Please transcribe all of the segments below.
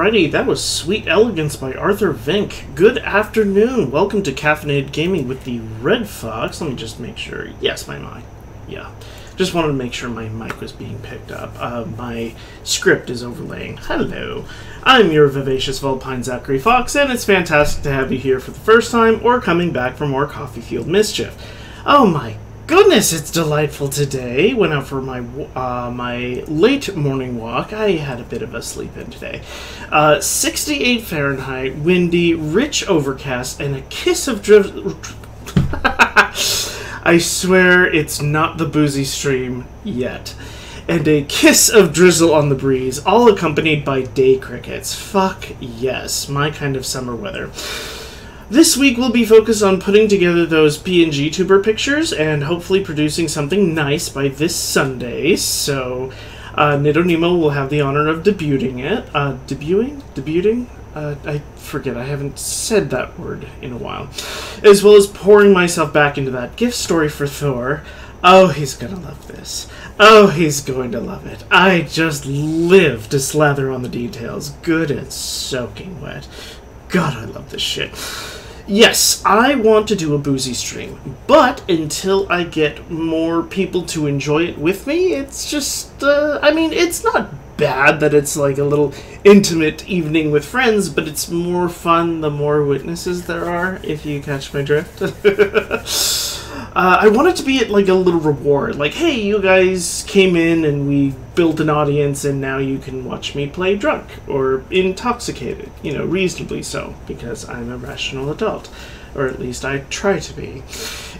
Alrighty, that was Sweet Elegance by Arthur Vink. Good afternoon. Welcome to Caffeinated Gaming with the Red Foxx. Let me just make sure. Yes, my mic. Yeah. Just wanted to make sure my mic was being picked up. Uh, my script is overlaying. Hello. I'm your vivacious Vulpine Zachary Foxx, and it's fantastic to have you here for the first time or coming back for more Coffee Field Mischief. Oh my goodness, it's delightful today. Went out for my uh, my late morning walk. I had a bit of a sleep in today. Uh, 68 Fahrenheit, windy, rich overcast, and a kiss of drizzle. I swear it's not the boozy stream yet. And a kiss of drizzle on the breeze, all accompanied by day crickets. Fuck yes, my kind of summer weather. This week we'll be focused on putting together those PNG tuber pictures and hopefully producing something nice by this Sunday. So, uh, Nemo will have the honor of debuting it. Uh, debuting? Debuting? Uh, I forget, I haven't said that word in a while. As well as pouring myself back into that gift story for Thor. Oh, he's gonna love this. Oh, he's going to love it. I just live to slather on the details. Good and soaking wet. God, I love this shit. Yes, I want to do a boozy stream, but until I get more people to enjoy it with me, it's just, uh, I mean, it's not bad that it's like a little intimate evening with friends, but it's more fun the more witnesses there are, if you catch my drift. Uh, I want it to be like a little reward, like, hey, you guys came in and we built an audience, and now you can watch me play drunk or intoxicated, you know, reasonably so, because I'm a rational adult or at least I try to be.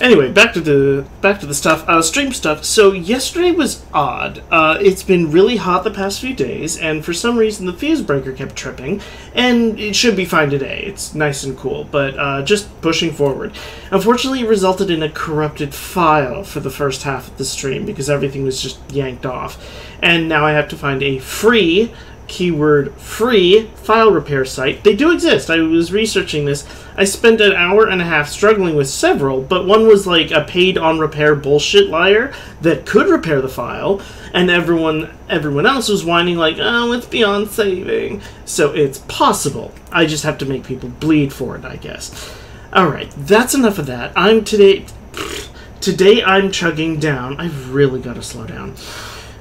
Anyway, back to the back to the stuff. Uh, stream stuff. So yesterday was odd. Uh, it's been really hot the past few days, and for some reason the fuse breaker kept tripping. And it should be fine today. It's nice and cool, but uh, just pushing forward. Unfortunately, it resulted in a corrupted file for the first half of the stream because everything was just yanked off. And now I have to find a free keyword free file repair site. They do exist. I was researching this. I spent an hour and a half struggling with several, but one was like a paid on repair bullshit liar that could repair the file, and everyone everyone else was whining like, "Oh, it's beyond saving." So it's possible. I just have to make people bleed for it, I guess. All right, that's enough of that. I'm today today I'm chugging down. I've really got to slow down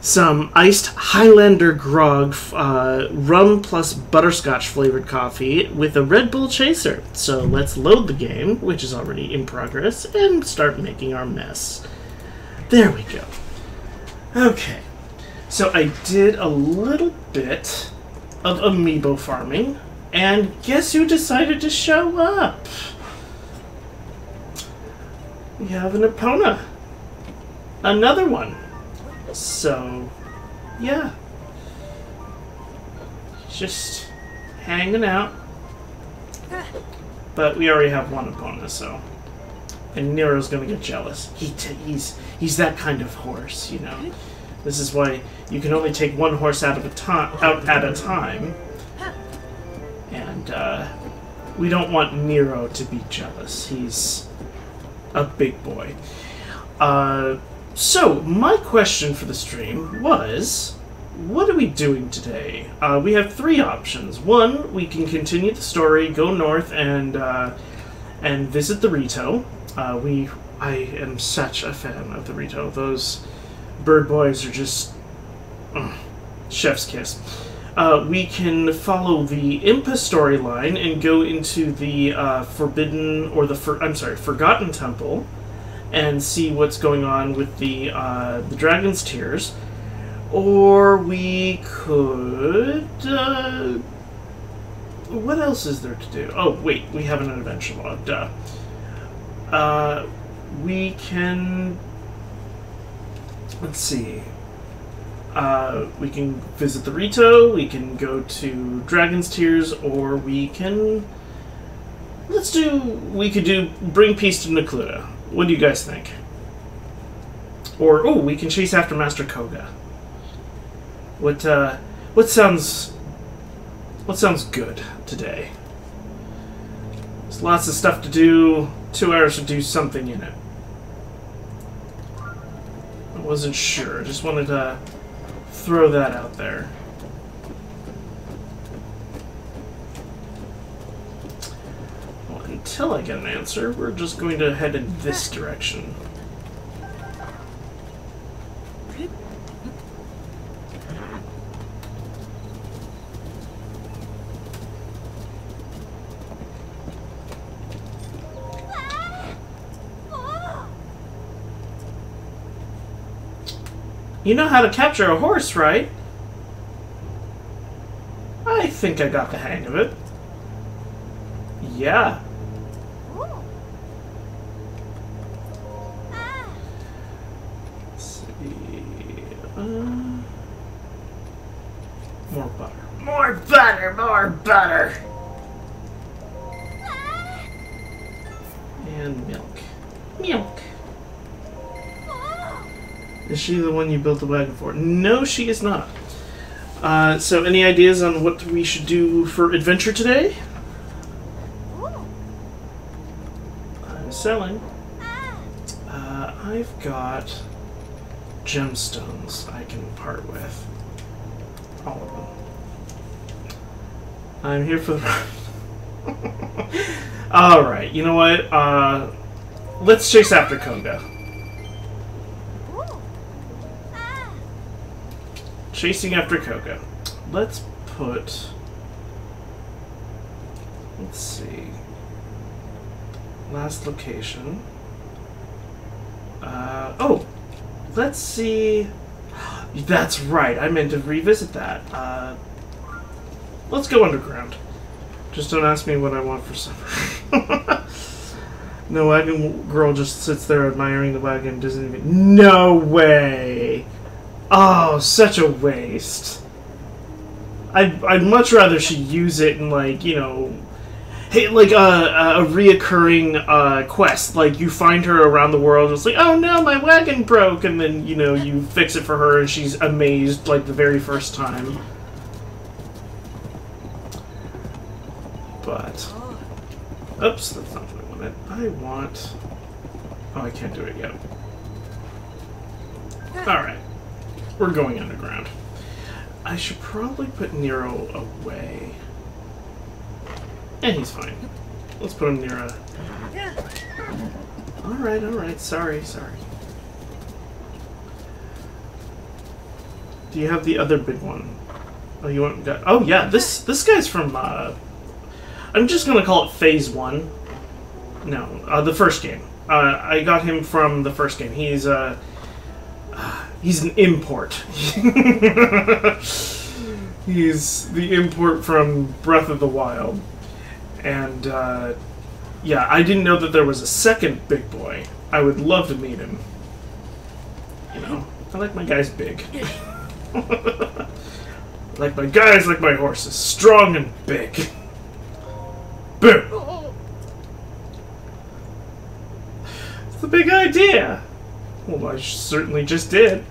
some iced Highlander grog, uh, rum plus butterscotch flavored coffee with a Red Bull chaser. So let's load the game, which is already in progress, and start making our mess. There we go. Okay. So I did a little bit of amiibo farming, and guess who decided to show up? We have an Epona. Another one. So, yeah. Just hanging out. But we already have one Epona, so. And Nero's gonna get jealous. He he's he's that kind of horse, you know. This is why you can only take one horse out of a time out at a time. And uh, we don't want Nero to be jealous. He's a big boy. Uh, so, my question for the stream was what are we doing today? Uh, we have three options. One, we can continue the story, go north, and uh, and visit the Rito. Uh, we, I am such a fan of the Rito. Those bird boys are just chef's kiss. Uh, we can follow the Impa storyline and go into the uh, Forbidden or the for, I'm sorry, Forgotten Temple and see what's going on with the uh, the Dragon's Tears, or we could. Uh, what else is there to do? Oh wait, we have an adventure log. Duh. Uh, we can. Let's see. Uh, we can visit the Rito. We can go to Dragon's Tears, or we can. Let's do. We could do bring peace to Necluda. What do you guys think? Or oh, we can chase after Master Kohga. What uh, what sounds what sounds good today? There's lots of stuff to do. Two hours to do something in it. I wasn't sure. I just wanted to throw that out there. Until I get an answer, we're just going to head in this direction. You know how to capture a horse, right? I think I got the hang of it. Yeah. More butter. More butter, more butter. And milk. Milk. Is she the one you built the wagon for? No, she is not. Uh, so, any ideas on what we should do for adventure today? I'm selling. Uh, I've got gemstones I can part with. All of them. I'm here for the. Alright, you know what? Uh, let's chase after Kohga. Chasing after Kohga. Let's put. Let's see. Last location. Uh, oh! Let's see. That's right, I meant to revisit that. Uh, let's go underground. Just don't ask me what I want for supper. the wagon girl just sits there admiring the wagon, doesn't even. No way! Oh, such a waste. I'd, I'd much rather she use it in, like, you know, hey, like a, a reoccurring uh, quest. Like, you find her around the world, it's like, oh no, my wagon broke, and then, you know, you fix it for her, and she's amazed, like, the very first time. But, oops, that's not what I wanted. I want, oh, I can't do it yet. Alright. We're going underground. I should probably put Nero away. And he's fine. Let's put him near a... Alright, alright. Sorry, sorry. Do you have the other big one? Oh, you want... Oh, yeah. This this guy's from... Uh, I'm just going to call it Phase 1. No, uh, the first game. Uh, I got him from the first game. He's... Uh, he's an import. he's the import from Breath of the Wild. And, uh, yeah, I didn't know that there was a second big boy. I would love to meet him. You know, I like my guys big. like my guys like my horses, strong and big. Boom! It's the big idea! Well, I certainly just did.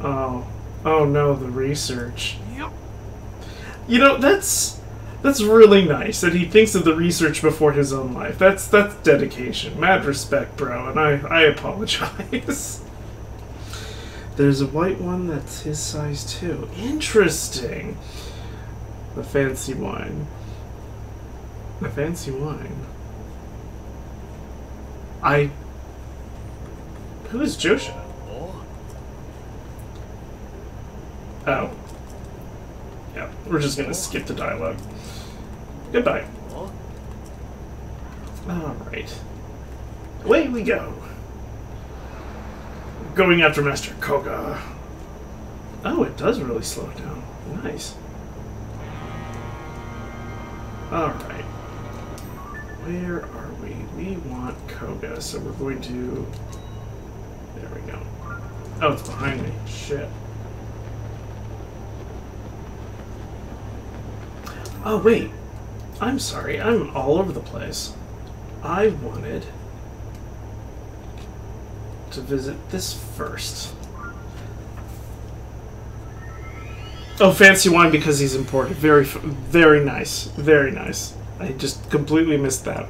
Oh. Oh no, the research. Yep. You know, that's that's really nice that he thinks of the research before his own life. That's that's dedication. Mad respect, bro, and I, I apologize. There's a white one that's his size too. Interesting. The fancy wine. The fancy wine. I who is Josha? Oh. Yeah, we're just gonna skip the dialogue. Goodbye. Alright. Away we go. Going after Master Kohga. Oh, it does really slow down. Nice. Alright. Where are we? We want Kohga, so we're going to there we go. Oh, it's behind me. Shit. Oh, wait. I'm sorry. I'm all over the place. I wanted to visit this first. Oh, fancy wine because he's imported. Very, very nice. Very nice. I just completely missed that.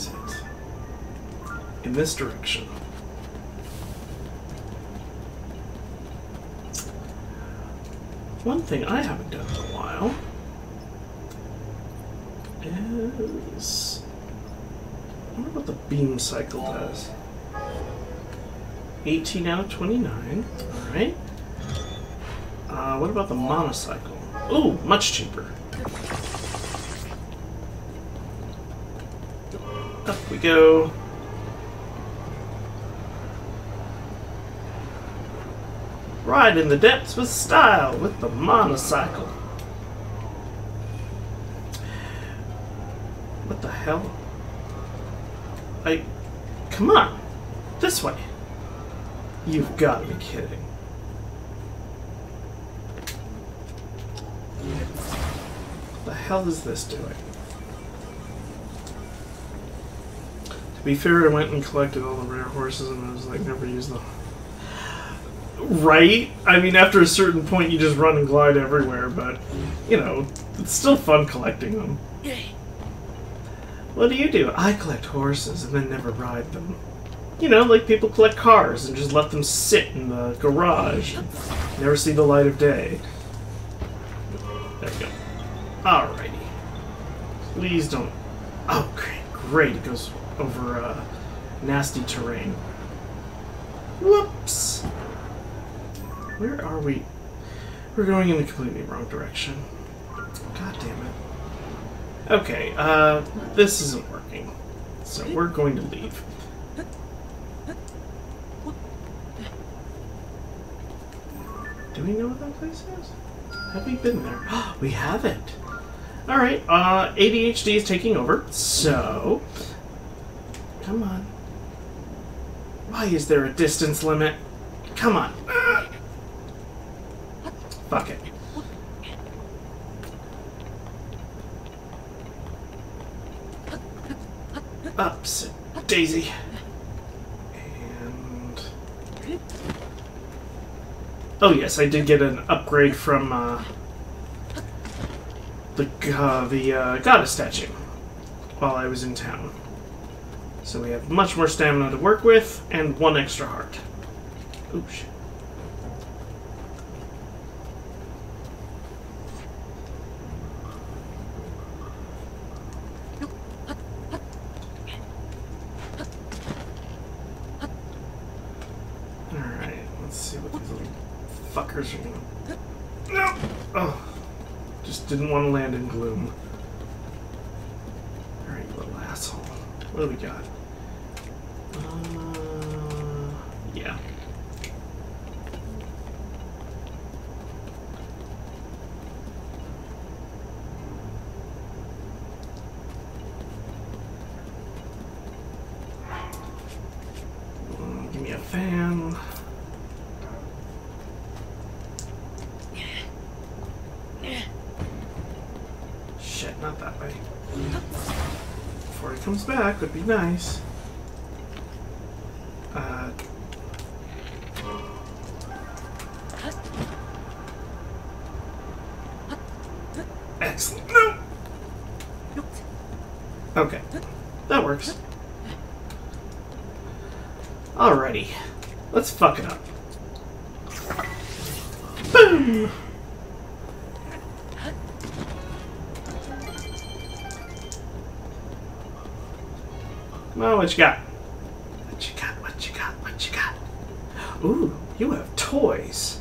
this direction. One thing I haven't done in a while is. I wonder what the beam cycle does. 18 out of 29. Alright. Uh, what about the monocycle? Oh, much cheaper. Up we go. Ride in the depths with style with the monocycle. What the hell? I... Come on! This way! You've got to be kidding. What the hell is this doing? To be fair, I went and collected all the rare horses and I was like, never use them. Right? I mean, after a certain point, you just run and glide everywhere, but, you know, it's still fun collecting them. What do you do? I collect horses and then never ride them. You know, like people collect cars and just let them sit in the garage. Never see the light of day. There we go. Alrighty. Please don't. Oh, great. Great. It goes over uh, nasty terrain. Whoops. Where are we? We're going in the completely wrong direction. God damn it. Okay, uh, this isn't working. So we're going to leave. Do we know what that place is? Have we been there? we haven't. Alright, uh, ADHD is taking over, so... Come on. Why is there a distance limit? Come on. Fuck it. Ups, Daisy. And... Oh yes, I did get an upgrade from, uh, the, uh, the, uh, goddess statue while I was in town. So we have much more stamina to work with, and one extra heart. Oh shit. Alright, let's see what these little fuckers are gonna. No! Oh. Just didn't want to land in gloom. Alright, you little asshole. What do we got? Uh, yeah. Mm, Give me a fan. Shit, not that way. Before would be nice. Uh, excellent. No! Okay. That works. Alrighty. Let's fuck it up. Boom! Come on, what you got? What you got? What you got? What you got? Ooh, you have toys.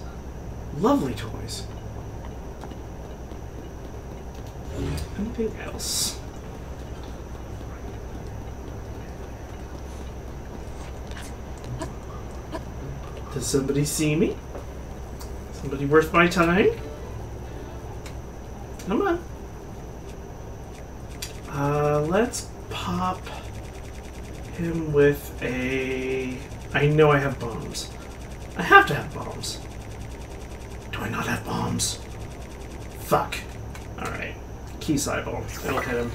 Lovely toys. Anything else? Does somebody see me? Somebody time? Come on. Uh, let's pop him with a... I know I have bombs. I have to have bombs. Do I not have bombs? Fuck. Alright. Key cycle. It'll hit him.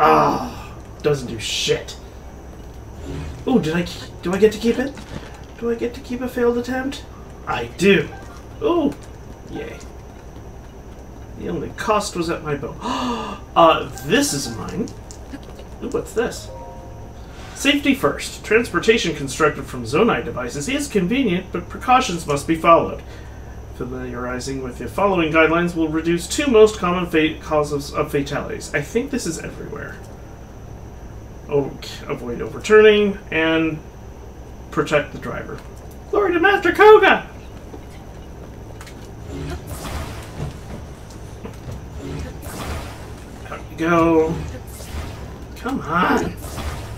Ah, doesn't do shit. Oh, did I do I get to keep it? Do I get to keep a failed attempt? I do. Oh, yay. The only cost was at my bow. uh, this is mine. Ooh, what's this? Safety first. Transportation constructed from Zonai devices is convenient, but precautions must be followed. Familiarizing with the following guidelines will reduce two most common causes of fatalities. I think this is everywhere. Avoid overturning and protect the driver. Glory to Master Kohga! Out you go. Come on.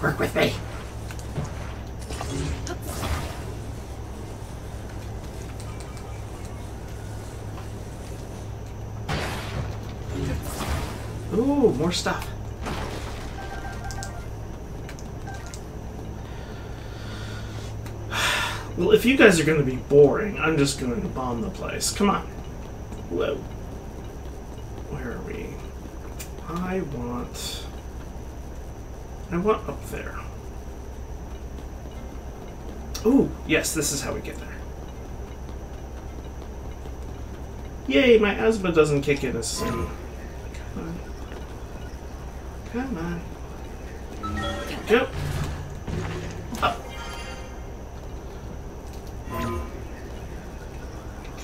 Work with me. Ooh, more stuff. Well, if you guys are going to be boring, I'm just going to bomb the place. Come on. Whoa. Where are we? I want... I want up there. Ooh, yes, this is how we get there. Yay, my asthma doesn't kick in as soon. Come on. Come on. Go.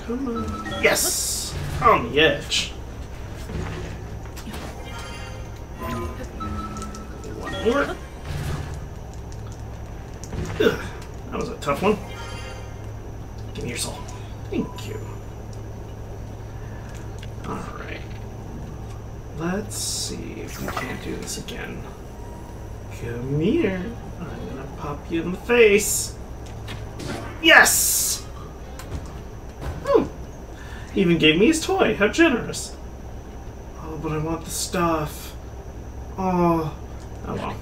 Come on. Yes! On the edge. One more. Ugh, that was a tough one. Give me your soul. Thank you. Alright. Let's see if we can't do this again. Come here. I'm gonna pop you in the face. He even gave me his toy. How generous. Oh, but I want the stuff. Oh. Oh well.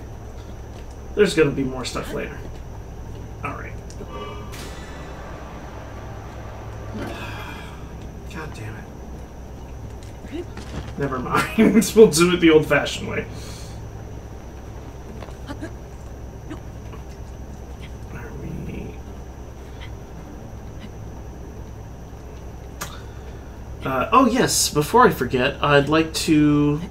There's gonna be more stuff later. Alright. God damn it. Never mind. we'll do it the old fashioned way. Are we. Uh, oh, yes, before I forget, I'd like to.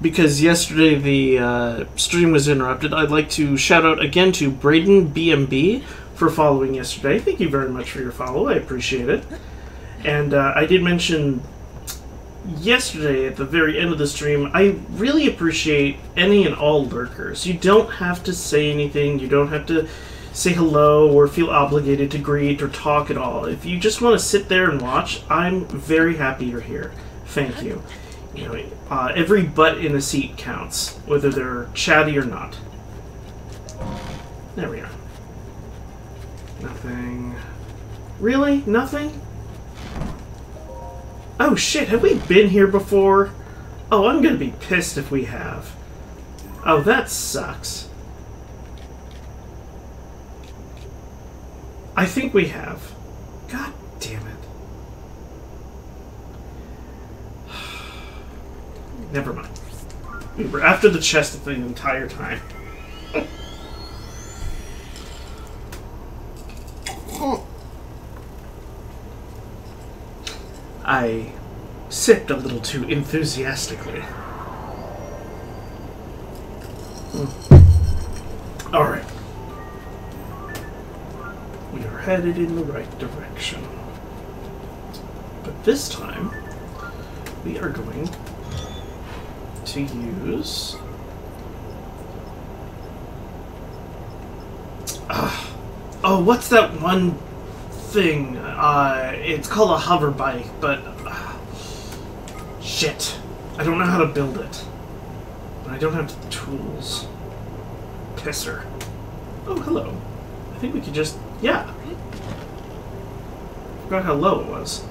Because yesterday the uh, stream was interrupted, I'd like to shout out again to Braden BMB for following yesterday. Thank you very much for your follow. I appreciate it. And uh, I did mention yesterday at the very end of the stream, I really appreciate any and all lurkers. You don't have to say anything, you don't have to say hello or feel obligated to greet or talk at all. If you just want to sit there and watch, I'm very happy you're here. Thank you. You know, uh, every butt in a seat counts, whether they're chatty or not. There we are. Nothing. Really? Nothing? Oh shit, have we been here before? Oh, I'm gonna be pissed if we have. Oh, that sucks. I think we have. God damn it. Never mind. We were after the chest the entire time. I sipped a little too enthusiastically. Hmm. Alright. We are headed in the right direction. But this time, we are going to use. Uh, oh, what's that one thing? Uh, it's called a hover bike, but. Uh, shit. I don't know how to build it. I don't have the tools. Pisser. Oh, hello. I think we could just. Yeah. Forgot how low it was.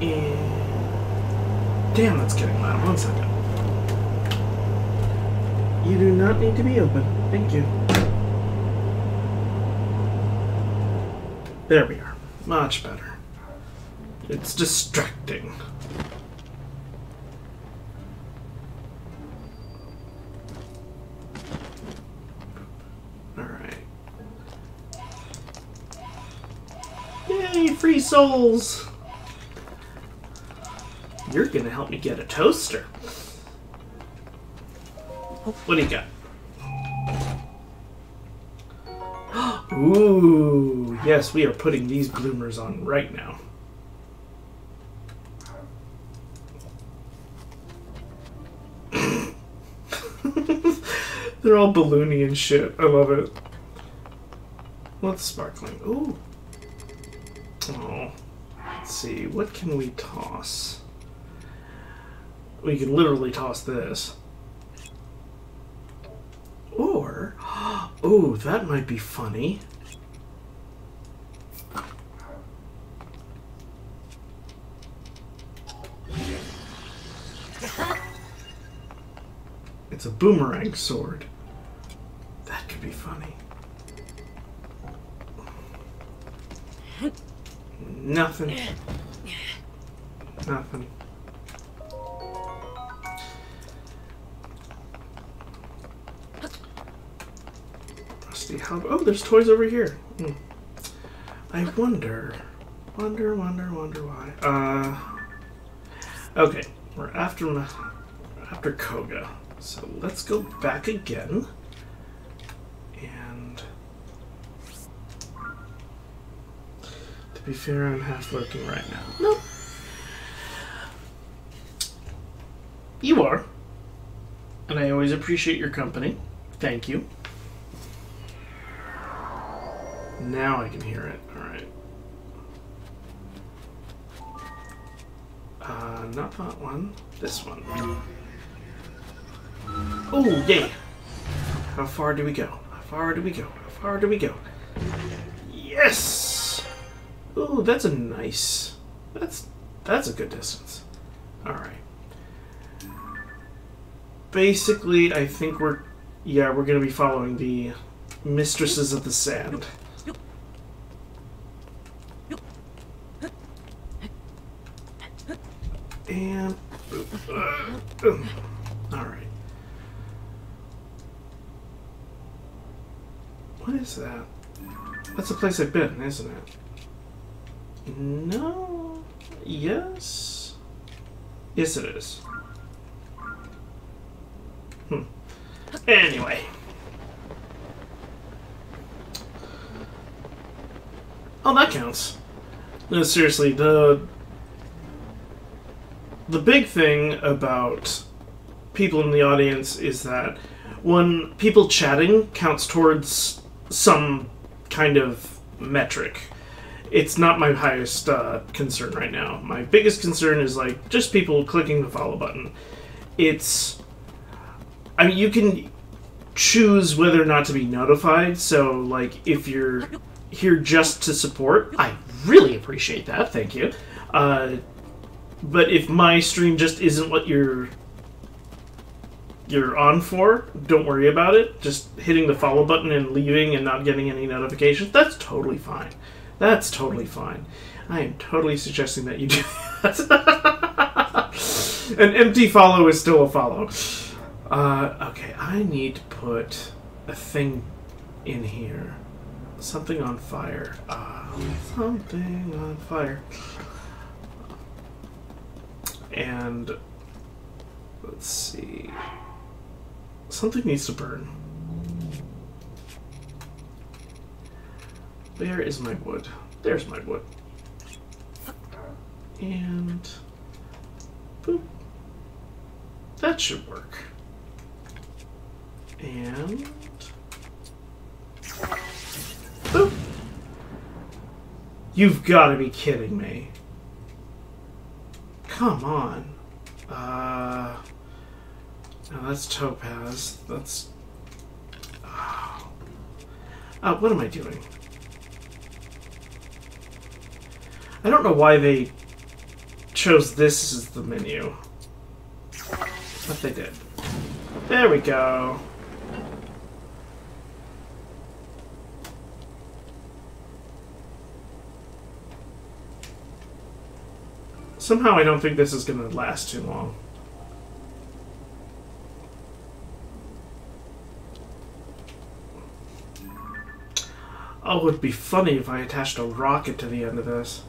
And... Damn, that's getting loud. One second. You do not need to be open. Thank you. There we are. Much better. It's distracting. Souls! You're gonna help me get a toaster. What do you got? Ooh, yes, we are putting these bloomers on right now. They're all balloony and shit. I love it. What's sparkling? Ooh. Oh. Let's see. What can we toss? We can literally toss this. Or, oh, that might be funny. It's a boomerang sword. That could be funny. Nothing. Nothing. Rusty how Oh, there's toys over here. Hmm. I wonder, wonder, wonder, wonder why. Uh. Okay, we're after after Kohga, so let's go back again. And to be fair, I'm half lurking right now. Nope. You are. And I always appreciate your company. Thank you. Now I can hear it. Alright. Uh, not that one. This one. Oh, yay! How far do we go? How far do we go? How far do we go? Yes! Oh, that's a nice... That's that's a good distance. Alright. Basically, I think we're... Yeah, we're to be following the Mistresses of the Sand. And... Uh, Alright. What is that? That's a place I've been, isn't it? No. Yes. Yes, it is. Hmm. Anyway. Oh, that counts. No, seriously, the the big thing about people in the audience is that when people chatting counts towards some kind of metric. It's not my highest uh, concern right now. My biggest concern is like just people clicking the follow button. It's, I mean, you can choose whether or not to be notified. So, like, if you're here just to support, I really appreciate that. Thank you. Uh, but if my stream just isn't what you're you're on for, don't worry about it. Just hitting the follow button and leaving and not getting any notifications, that's totally fine. That's totally fine. I am totally suggesting that you do that. An empty follow is still a follow. Uh, okay, I need to put a thing in here. Something on fire. Uh, something on fire. And let's see. Something needs to burn. Where is my wood? There's my wood. And boop. That should work. And boop. You've got to be kidding me. Come on. Uh, oh, that's topaz. That's. Oh. oh, what am I doing? I don't know why they chose this as the menu. But they did. There we go. Somehow I don't think this is going to last too long. Oh, it would be funny if I attached a rocket to the end of this.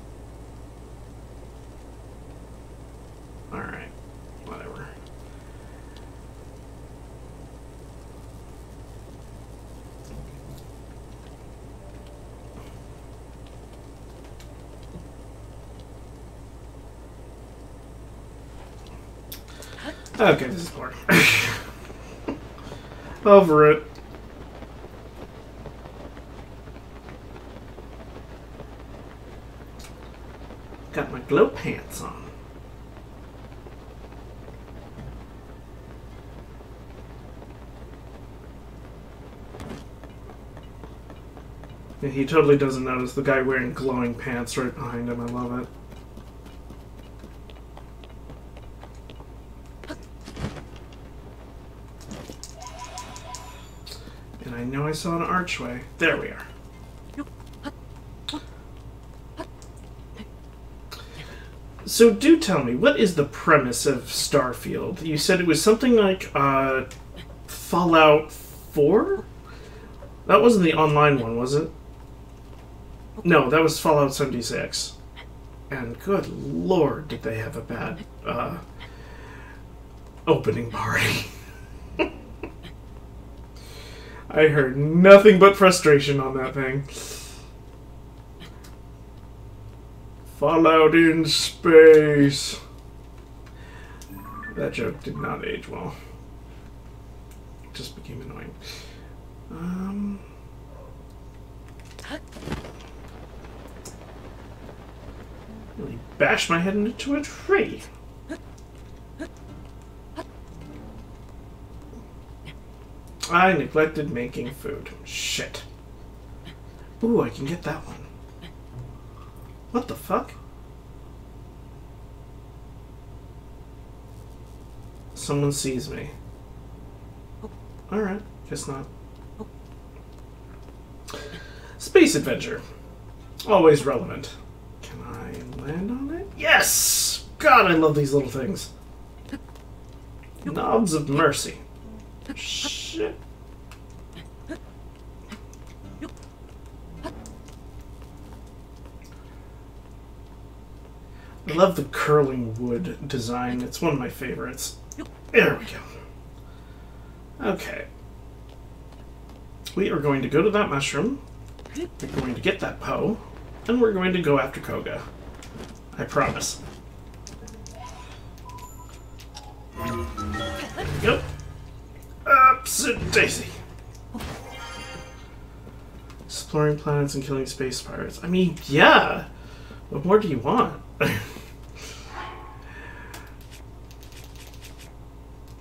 Okay, this is boring. Over it. Got my glow pants on. He totally doesn't notice the guy wearing glowing pants right behind him. I love it. And I know I saw an archway. There we are. So do tell me, what is the premise of Starfield? You said it was something like uh, Fallout 4? That wasn't the online one, was it? No, that was Fallout 76. And good lord, did they have a bad uh, opening party. I heard nothing but frustration on that thing. Fallout in space. That joke did not age well. It just became annoying. Um. Really bash my head into a tree. I neglected making food. Shit. Ooh, I can get that one. What the fuck? Someone sees me. Alright, guess not. Space adventure. Always relevant. Can I land on it? Yes! God, I love these little things. Knobs of mercy. Shit. I love the curling wood design. It's one of my favorites. There we go. Okay. We are going to go to that mushroom. We're going to get that Poe. And we're going to go after Kohga. I promise. Yep. Upset Daisy. Exploring planets and killing space pirates. I mean, yeah. What more do you want? uh,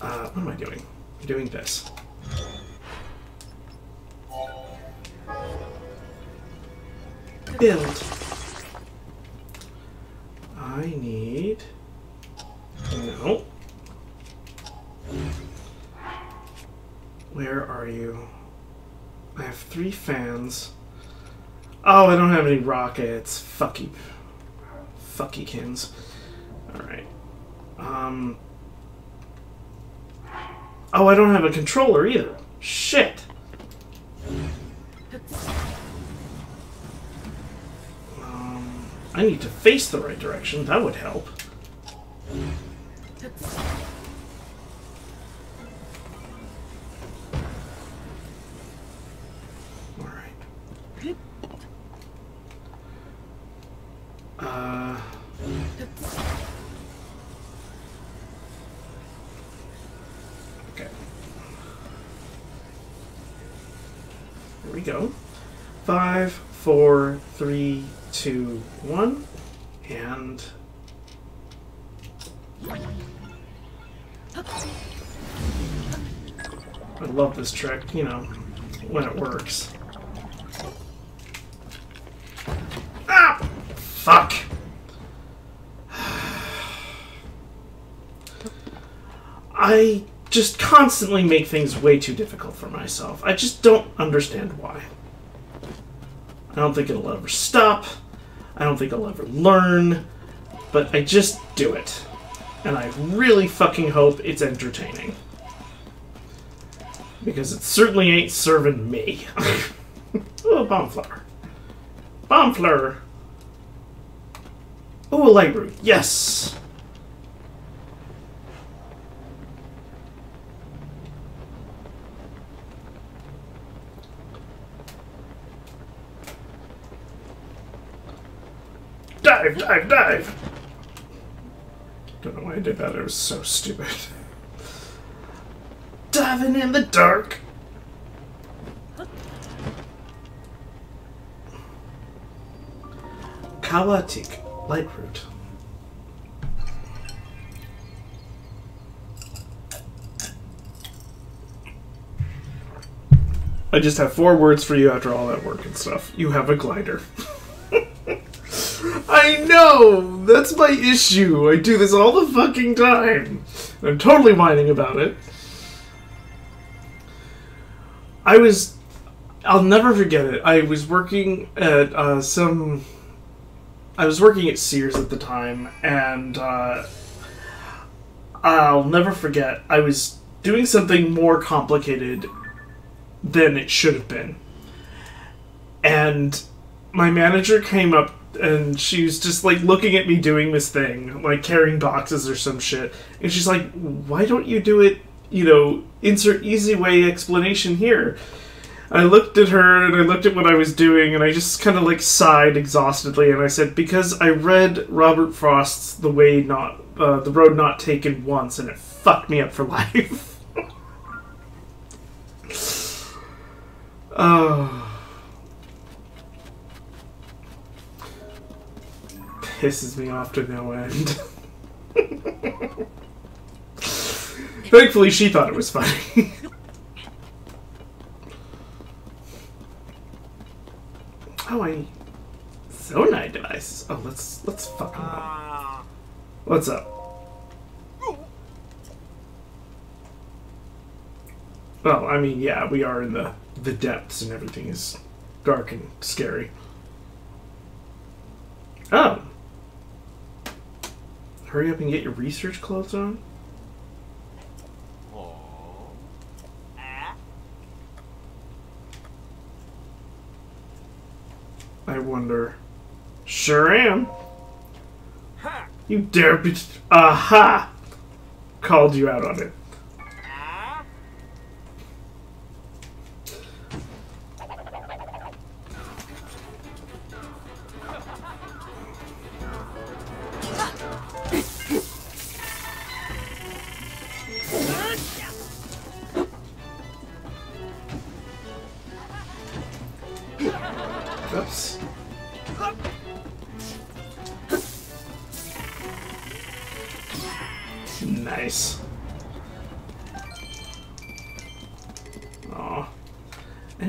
what am I doing? I'm doing this. Build. I need... No. Where are you? I have three fans. Oh, I don't have any rockets. Fuck you. Fuckykins. Alright. Um... Oh, I don't have a controller either. Shit. Um, I need to face the right direction. That would help. You know, when it works. Ah! Fuck! I just constantly make things way too difficult for myself. I just don't understand why. I don't think it'll ever stop. I don't think I'll ever learn. But I just do it. And I really fucking hope it's entertaining. Because it certainly ain't serving me. oh, bomb flower. Bomb flower. Oh, a library. Yes! Dive, dive, dive! Don't know why I did that. It was so stupid. diving in the dark. Kawatik, Lightroot. I just have four words for you after all that work and stuff. You have a glider. I know! That's my issue. I do this all the fucking time. I'm totally whining about it. I was. I'll never forget it. I was working at uh, some. I was working at Sears at the time, and uh, I'll never forget. I was doing something more complicated than it should have been. And my manager came up and she was just like looking at me doing this thing, like carrying boxes or some shit. And she's like, why don't you do it, you know, insert easy way explanation here? I looked at her and I looked at what I was doing and I just kind of like sighed exhaustedly and I said, because I read Robert Frost's The Way Not, uh, The Road Not Taken once and it fucked me up for life. Oh. Pisses me off to no end. Thankfully, she thought it was funny. oh, I Zonai devices. Oh, let's let's fucking go. What's up? Well, I mean, yeah, we are in the the depths and everything is dark and scary. Oh. Hurry up and get your research clothes on. I wonder. Sure am. You dare be. Aha! Called you out on it.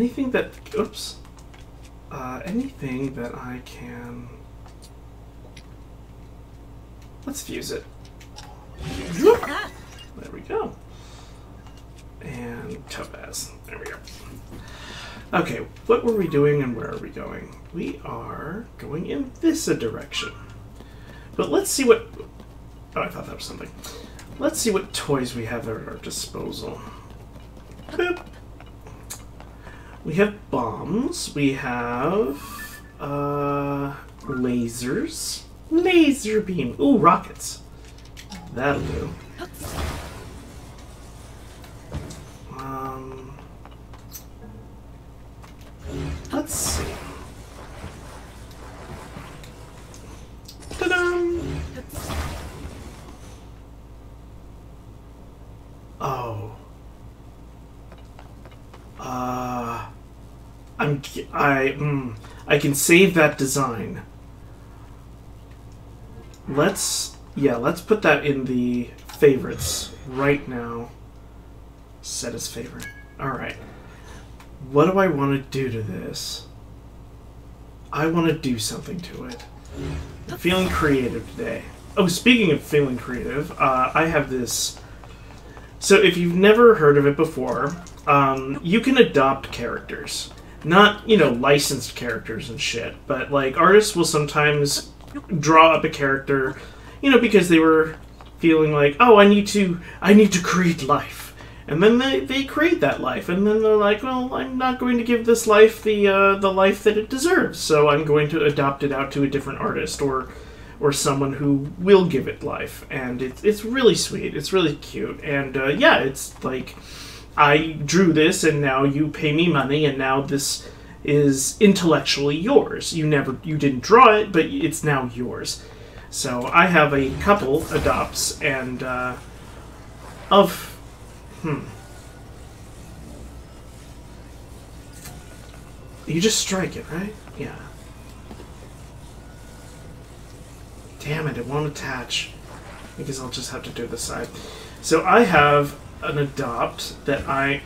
Anything that... Oops. Uh, anything that I can... Let's fuse it. There we go. And Topaz. There we go. Okay, what were we doing and where are we going? We are going in this direction. But let's see what... Oh, I thought that was something. Let's see what toys we have at our disposal. Boop. We have bombs. We have... Uh, lasers. Laser beam. Ooh, rockets. That'll do. Um, let's see. Ta-da! Oh. Uh, I'm I mm, I can save that design. Let's yeah, let's put that in the favorites right now. Set as favorite. All right. What do I want to do to this? I want to do something to it. I'm feeling creative today. Oh, speaking of feeling creative, uh, I have this. So, if you've never heard of it before, um, you can adopt characters. Not, you know, licensed characters and shit, but like artists will sometimes draw up a character, you know, because they were feeling like, oh, I need to, I need to create life and then they, they create that life and then they're like well i'm not going to give this life the uh, the life that it deserves so i'm going to adopt it out to a different artist or or someone who will give it life. And it's it's really sweet. It's really cute. And uh, yeah, it's like I drew this, and now you pay me money, and now this is intellectually yours. You never you didn't draw it, but it's now yours. So I have a couple adopts and uh, of hmm. You just strike it, right? Yeah. Damn it, it won't attach. Because I'll just have to do the side. So I have an adopt that I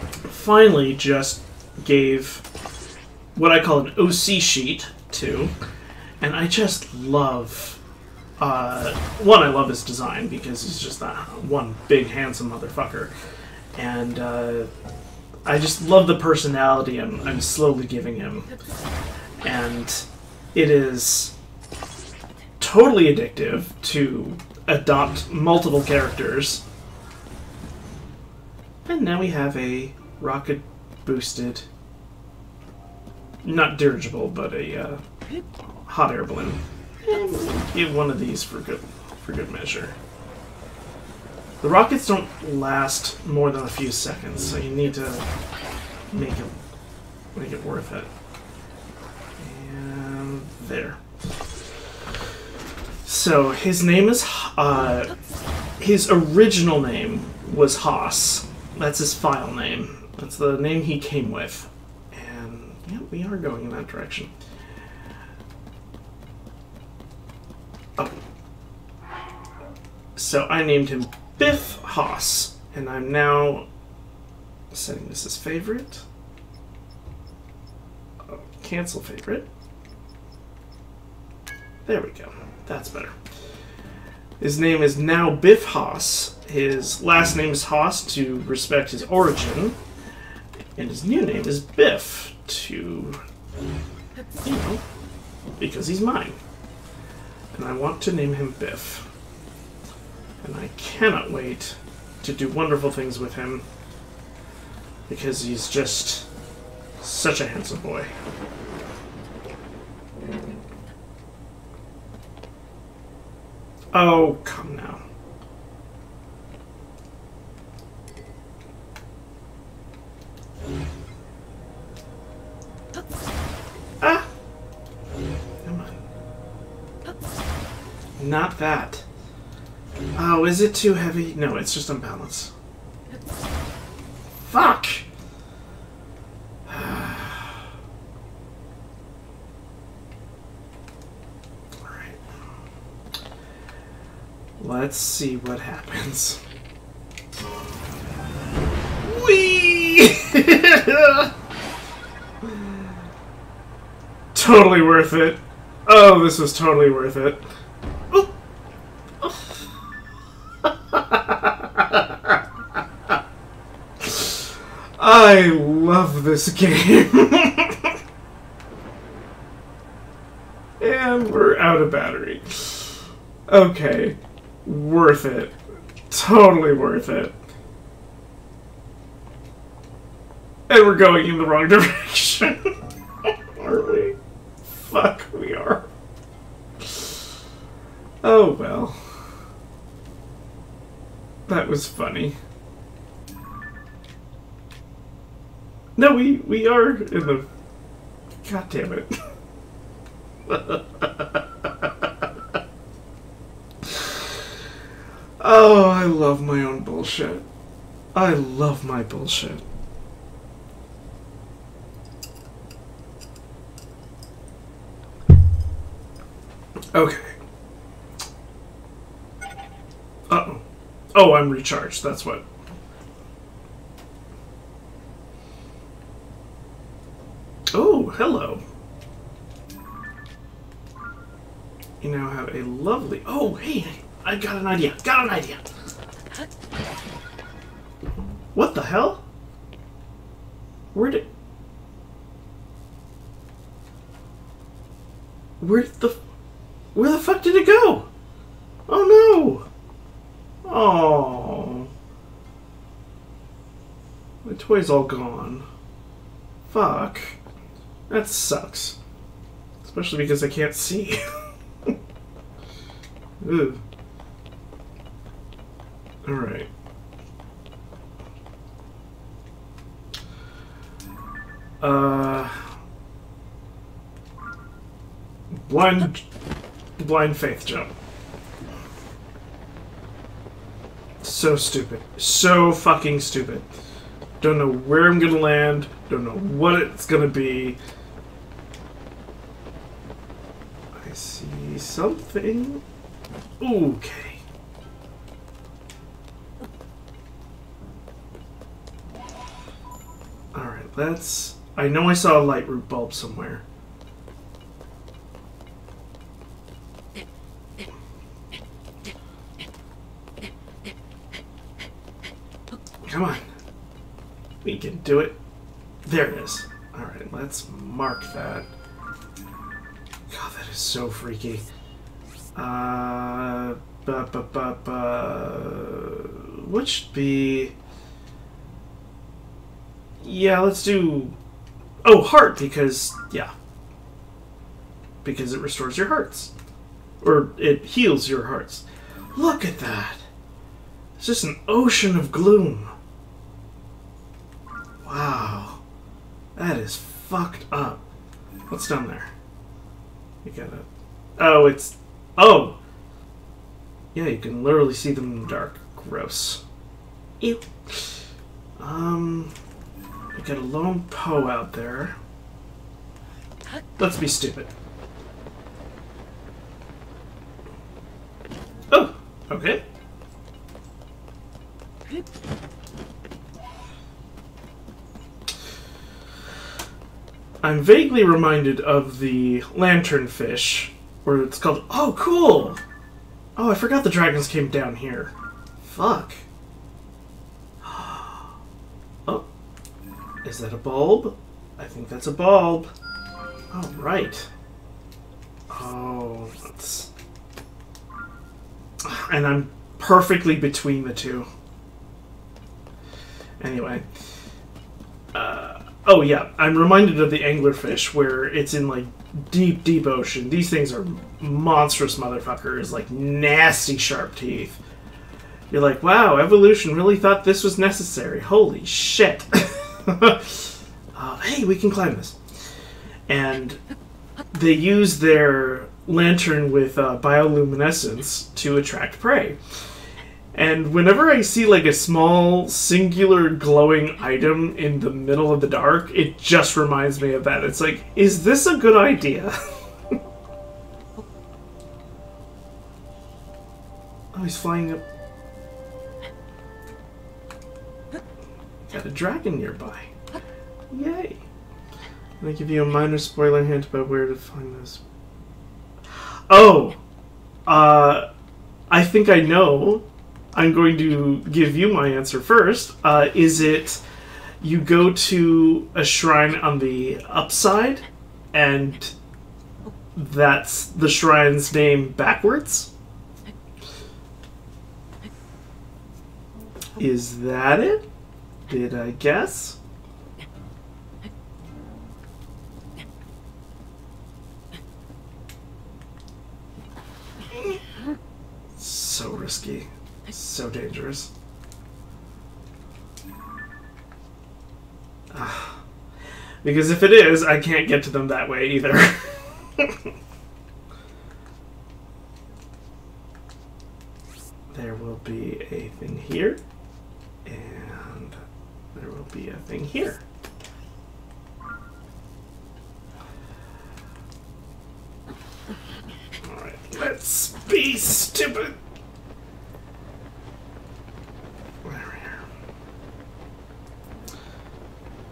finally just gave what I call an OC sheet to. And I just love. Uh, one, I love his design because he's just that one big, handsome motherfucker. And uh, I just love the personality I'm, I'm slowly giving him. And it is totally addictive to adopt multiple characters. And now we have a rocket boosted, not dirigible, but a uh, hot air balloon. And give one of these for good for good measure. The rockets don't last more than a few seconds, so you need to make it make it worth it. And there. So his name is uh, his original name was Haas. That's his file name. That's the name he came with. And yeah, we are going in that direction. Oh. So I named him Biff Haas, and I'm now setting this as favorite. Oh, cancel favorite. There we go. That's better. His name is now Biff Haas. His last name is Haas to respect his origin. And his new name is Biff to, you know, because he's mine. And I want to name him Biff. And I cannot wait to do wonderful things with him because he's just such a handsome boy. Oh, come now. Ah! Come on. Not that. Oh, is it too heavy? No, it's just unbalanced. Fuck! Alright. Let's see what happens. Whee! totally worth it. Oh, this was totally worth it. I love this game. and we're out of battery. Okay. Worth it. Totally worth it. And we're going in the wrong direction. are we? Fuck, we are. Oh well. That was funny. No, we we are in the. God damn it. oh, I love my own bullshit. I love my bullshit. Okay. Uh oh. Oh, I'm recharged. That's what. Oh, hello. You now have a lovely. Oh, hey, I got an idea. Got an idea. What the hell? Where did. Where the. Where the fuck did it go? Oh no! Oh. My toy's all gone. Fuck. That sucks. Especially because I can't see. Ugh. Alright. Uh. Blind. Blind faith jump. So stupid. So fucking stupid. Don't know where I'm gonna land. Don't know what it's gonna be. I see something. Okay. Alright, let's... I know I saw a light root bulb somewhere. Come on. We can do it. There it is. Alright, let's mark that. God, that is so freaky. Uh, ba ba ba. What should be? Yeah, let's do. Oh, heart because yeah, because it restores your hearts, or it heals your hearts. Look at that! It's just an ocean of gloom. Wow, that is fucked up. What's down there? You gotta. Oh, it's Oh! Yeah, you can literally see them in the dark. Gross. Ew. Um, we got a lone Poe out there. Let's be stupid. Oh, okay. I'm vaguely reminded of the lanternfish where it's called. Oh, cool! Oh, I forgot the dragons came down here. Fuck. Oh. Is that a bulb? I think that's a bulb. Oh, right. Oh, that's. And I'm perfectly between the two. Anyway. Uh, oh, yeah. I'm reminded of the anglerfish where it's in, like, deep, deep ocean. These things are monstrous motherfuckers, like nasty sharp teeth. You're like, wow, evolution really thought this was necessary. Holy shit. uh, hey, we can climb this. And they use their lantern with uh, bioluminescence to attract prey. And whenever I see like a small singular glowing item in the middle of the dark, it just reminds me of that. It's like, is this a good idea? oh, he's flying up. Got a dragon nearby. Yay. Can I give you a minor spoiler hint about where to find this? Oh! Uh, I think I know I'm going to give you my answer first. Uh, is it you go to a shrine on the upside, and that's the shrine's name backwards? Is that it? Did I guess? So risky. So dangerous. Ah. because if it is, I can't get to them that way either. there will be a thing here, and there will be a thing here. Alright, let's be stupid.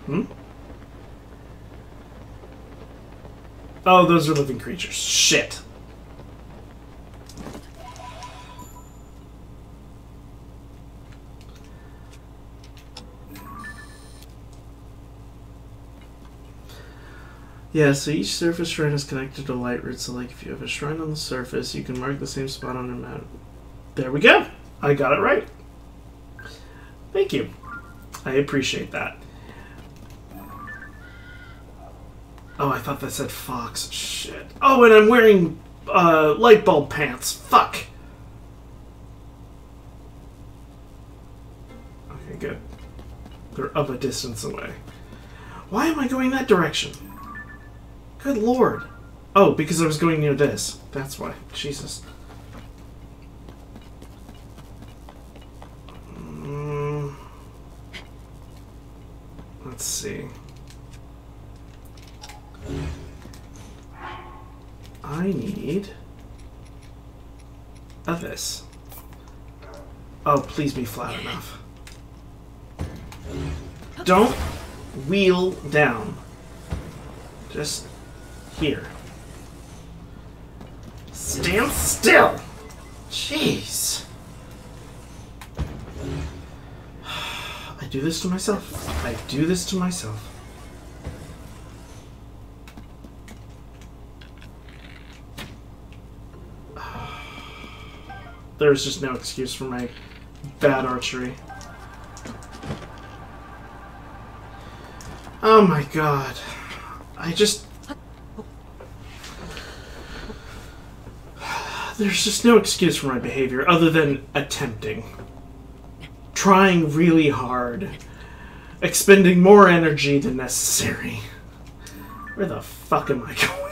Hmm? Oh, those are living creatures. Shit. Yeah, so each surface shrine is connected to light root, so like if you have a shrine on the surface, you can mark the same spot on a map. There we go! I got it right. Thank you. I appreciate that. Oh, I thought that said fox. Shit. Oh, and I'm wearing uh, light bulb pants. Fuck. Okay, good. They're up a distance away. Why am I going that direction? Good lord. Oh, because I was going near this. That's why. Jesus. Mm. let's see. I need a this. Oh, please be flat enough. Don't wheel down. Just here. Stand still. Jeez. I do this to myself. I do this to myself. There's just no excuse for my bad archery. Oh my god. I just. There's just no excuse for my behavior other than attempting. Trying really hard. Expending more energy than necessary. Where the fuck am I going?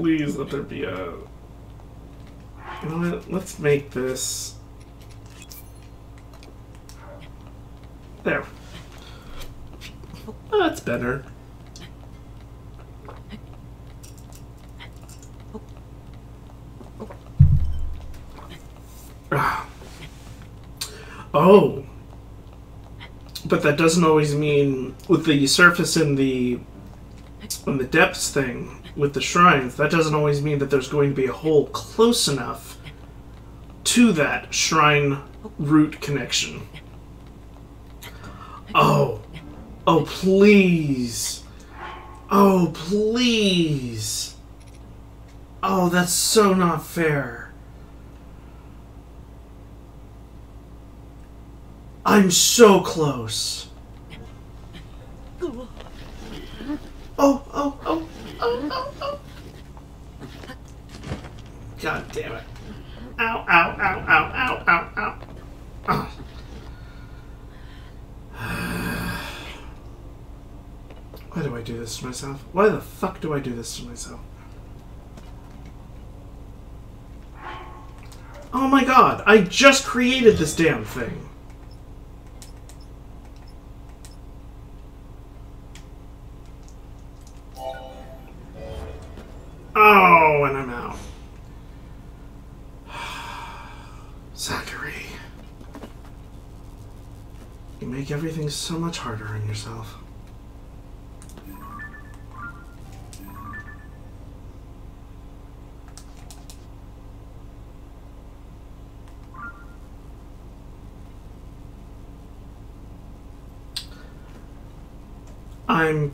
Please let there be a. You know what? Let's make this. There. That's better. Ah. Oh. But that doesn't always mean with the surface and the and the depths thing with the shrines, that doesn't always mean that there's going to be a hole close enough to that shrine root connection. Oh. Oh, please. Oh, please. Oh, that's so not fair. I'm so close. Oh, oh, oh, God damn it. Ow, ow, ow, ow, ow, ow, ow. Oh. Why do I do this to myself? Why the fuck do I do this to myself? Oh my god, I just created this damn thing. So much harder on yourself. I'm.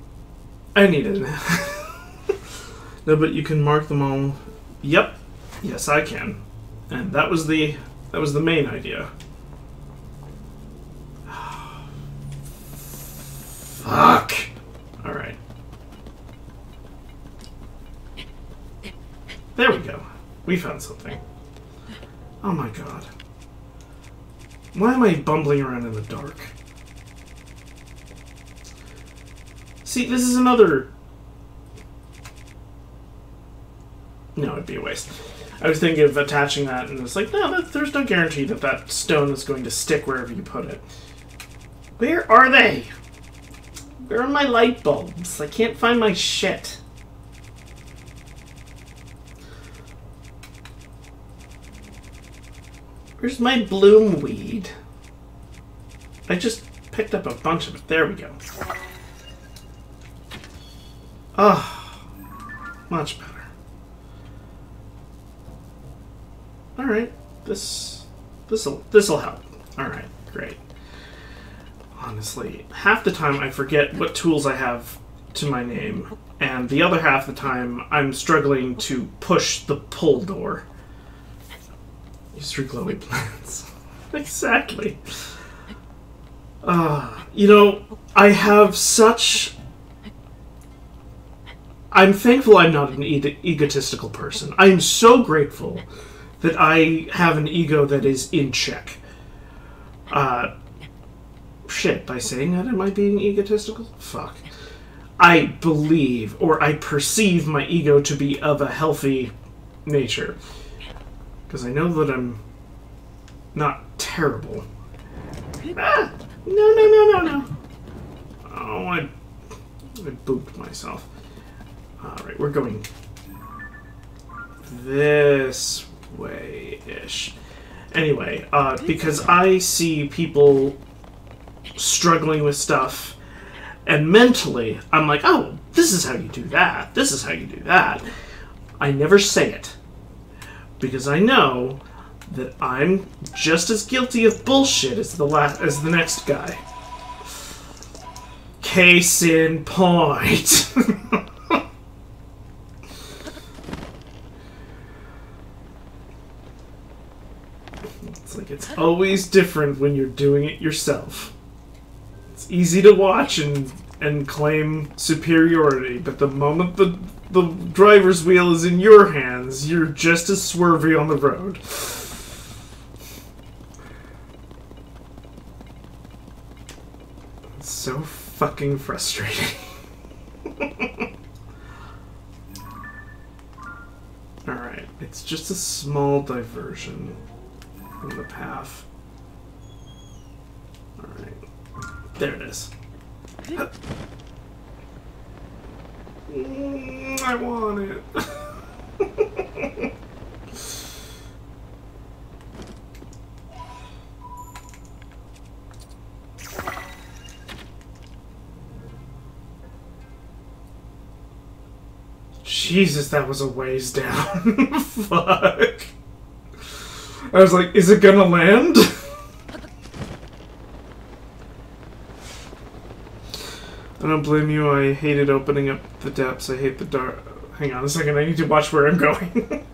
I need it. no, but you can mark them all. Yep. Yes, I can. And that was the that was the main idea. Fuck. All right. There we go. We found something. Oh my god. Why am I bumbling around in the dark? See, this is another... No, it'd be a waste. I was thinking of attaching that, and it's like, no, that, there's no guarantee that that stone is going to stick wherever you put it. Where are they? Where are my light bulbs? I can't find my shit. Where's my bloom weed? I just picked up a bunch of it. There we go. Oh, much better. All right, this this'll this'll help. All right, great. Honestly, half the time I forget what tools I have to my name, and the other half the time I'm struggling to push the pull door. Use your glowy plants. exactly. Uh, you know, I have such I'm thankful I'm not an e- egotistical person. I am so grateful that I have an ego that is in check. Uh, shit, by saying that, am I being egotistical? Fuck. I believe, or I perceive my ego to be of a healthy nature. Because I know that I'm not terrible. Ah! No, no, no, no, no. Oh, I, I booped myself. Alright, we're going this way-ish. Anyway, uh, because I see people struggling with stuff, and mentally, I'm like, oh, this is how you do that. This is how you do that. I never say it. Because I know that I'm just as guilty of bullshit as the last as the next guy. Case in point. it's like it's always different when you're doing it yourself. It's easy to watch and and claim superiority, but the moment the the driver's wheel is in your hands, you're just as swervy on the road. It's so fucking frustrating. Alright, it's just a small diversion from the path. Alright. There it is. I want it. Jesus, that was a ways down. Fuck. I was like, is it gonna land? I don't blame you. I hated opening up the depths. I hate the dark. Hang on a second. I need to watch where I'm going.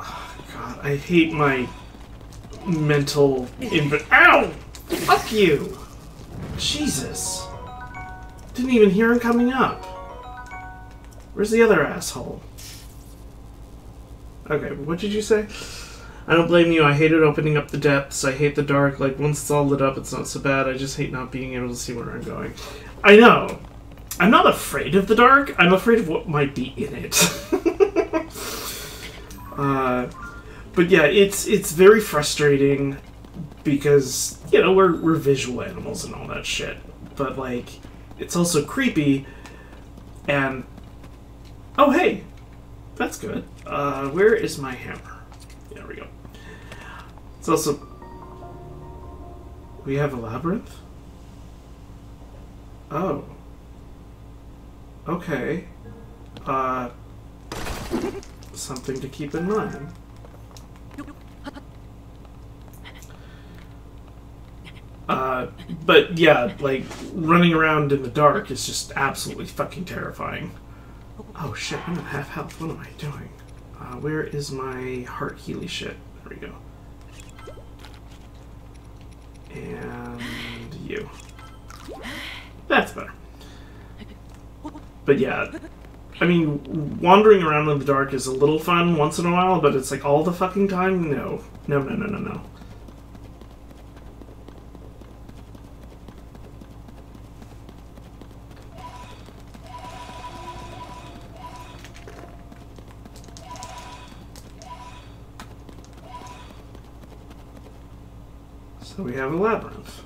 oh, God, I hate my mental input. Ow! Fuck you! Jesus. Didn't even hear him coming up. Where's the other asshole? Okay, what did you say? I don't blame you. I hated opening up the depths. I hate the dark. Like, once it's all lit up, it's not so bad. I just hate not being able to see where I'm going. I know. I'm not afraid of the dark. I'm afraid of what might be in it. uh, but yeah, it's it's very frustrating because you know we're we're visual animals and all that shit. But like, it's also creepy. And oh hey, that's good. Uh, where is my hammer? It's also... We have a labyrinth? Oh. Okay. Uh... Something to keep in mind. Uh, but yeah, like, running around in the dark is just absolutely fucking terrifying. Oh shit, I'm at half health. What am I doing? Uh, where is my heart healy shit? There we go. And you. That's better. But yeah, I mean, wandering around in the dark is a little fun once in a while, but it's like all the fucking time? No. No, no, no, no, no. Have a labyrinth.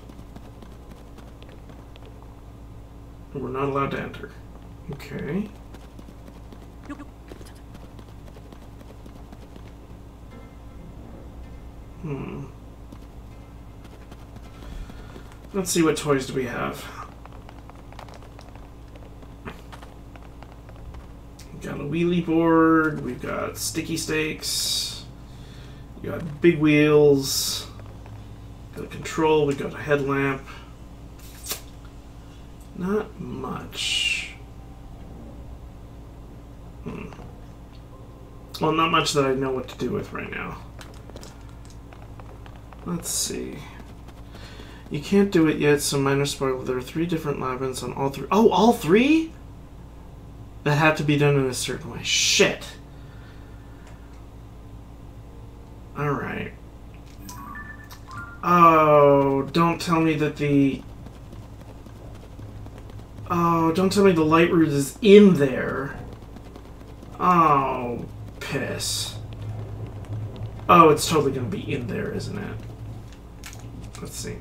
We're not allowed to enter. Okay. Hmm. Let's see what toys do we have. We've got a wheelie board, we've got sticky stakes, we got big wheels, control, we got a headlamp. Not much. Hmm. Well, not much that I know what to do with right now. Let's see. You can't do it yet, so minor spoiler. There are three different labyrinths on all three. Oh, all three? That have to be done in a certain way. Shit. Alright. Oh, don't tell me that the... Oh, don't tell me the light root is in there. Oh, piss. Oh, it's totally gonna be in there, isn't it? Let's see.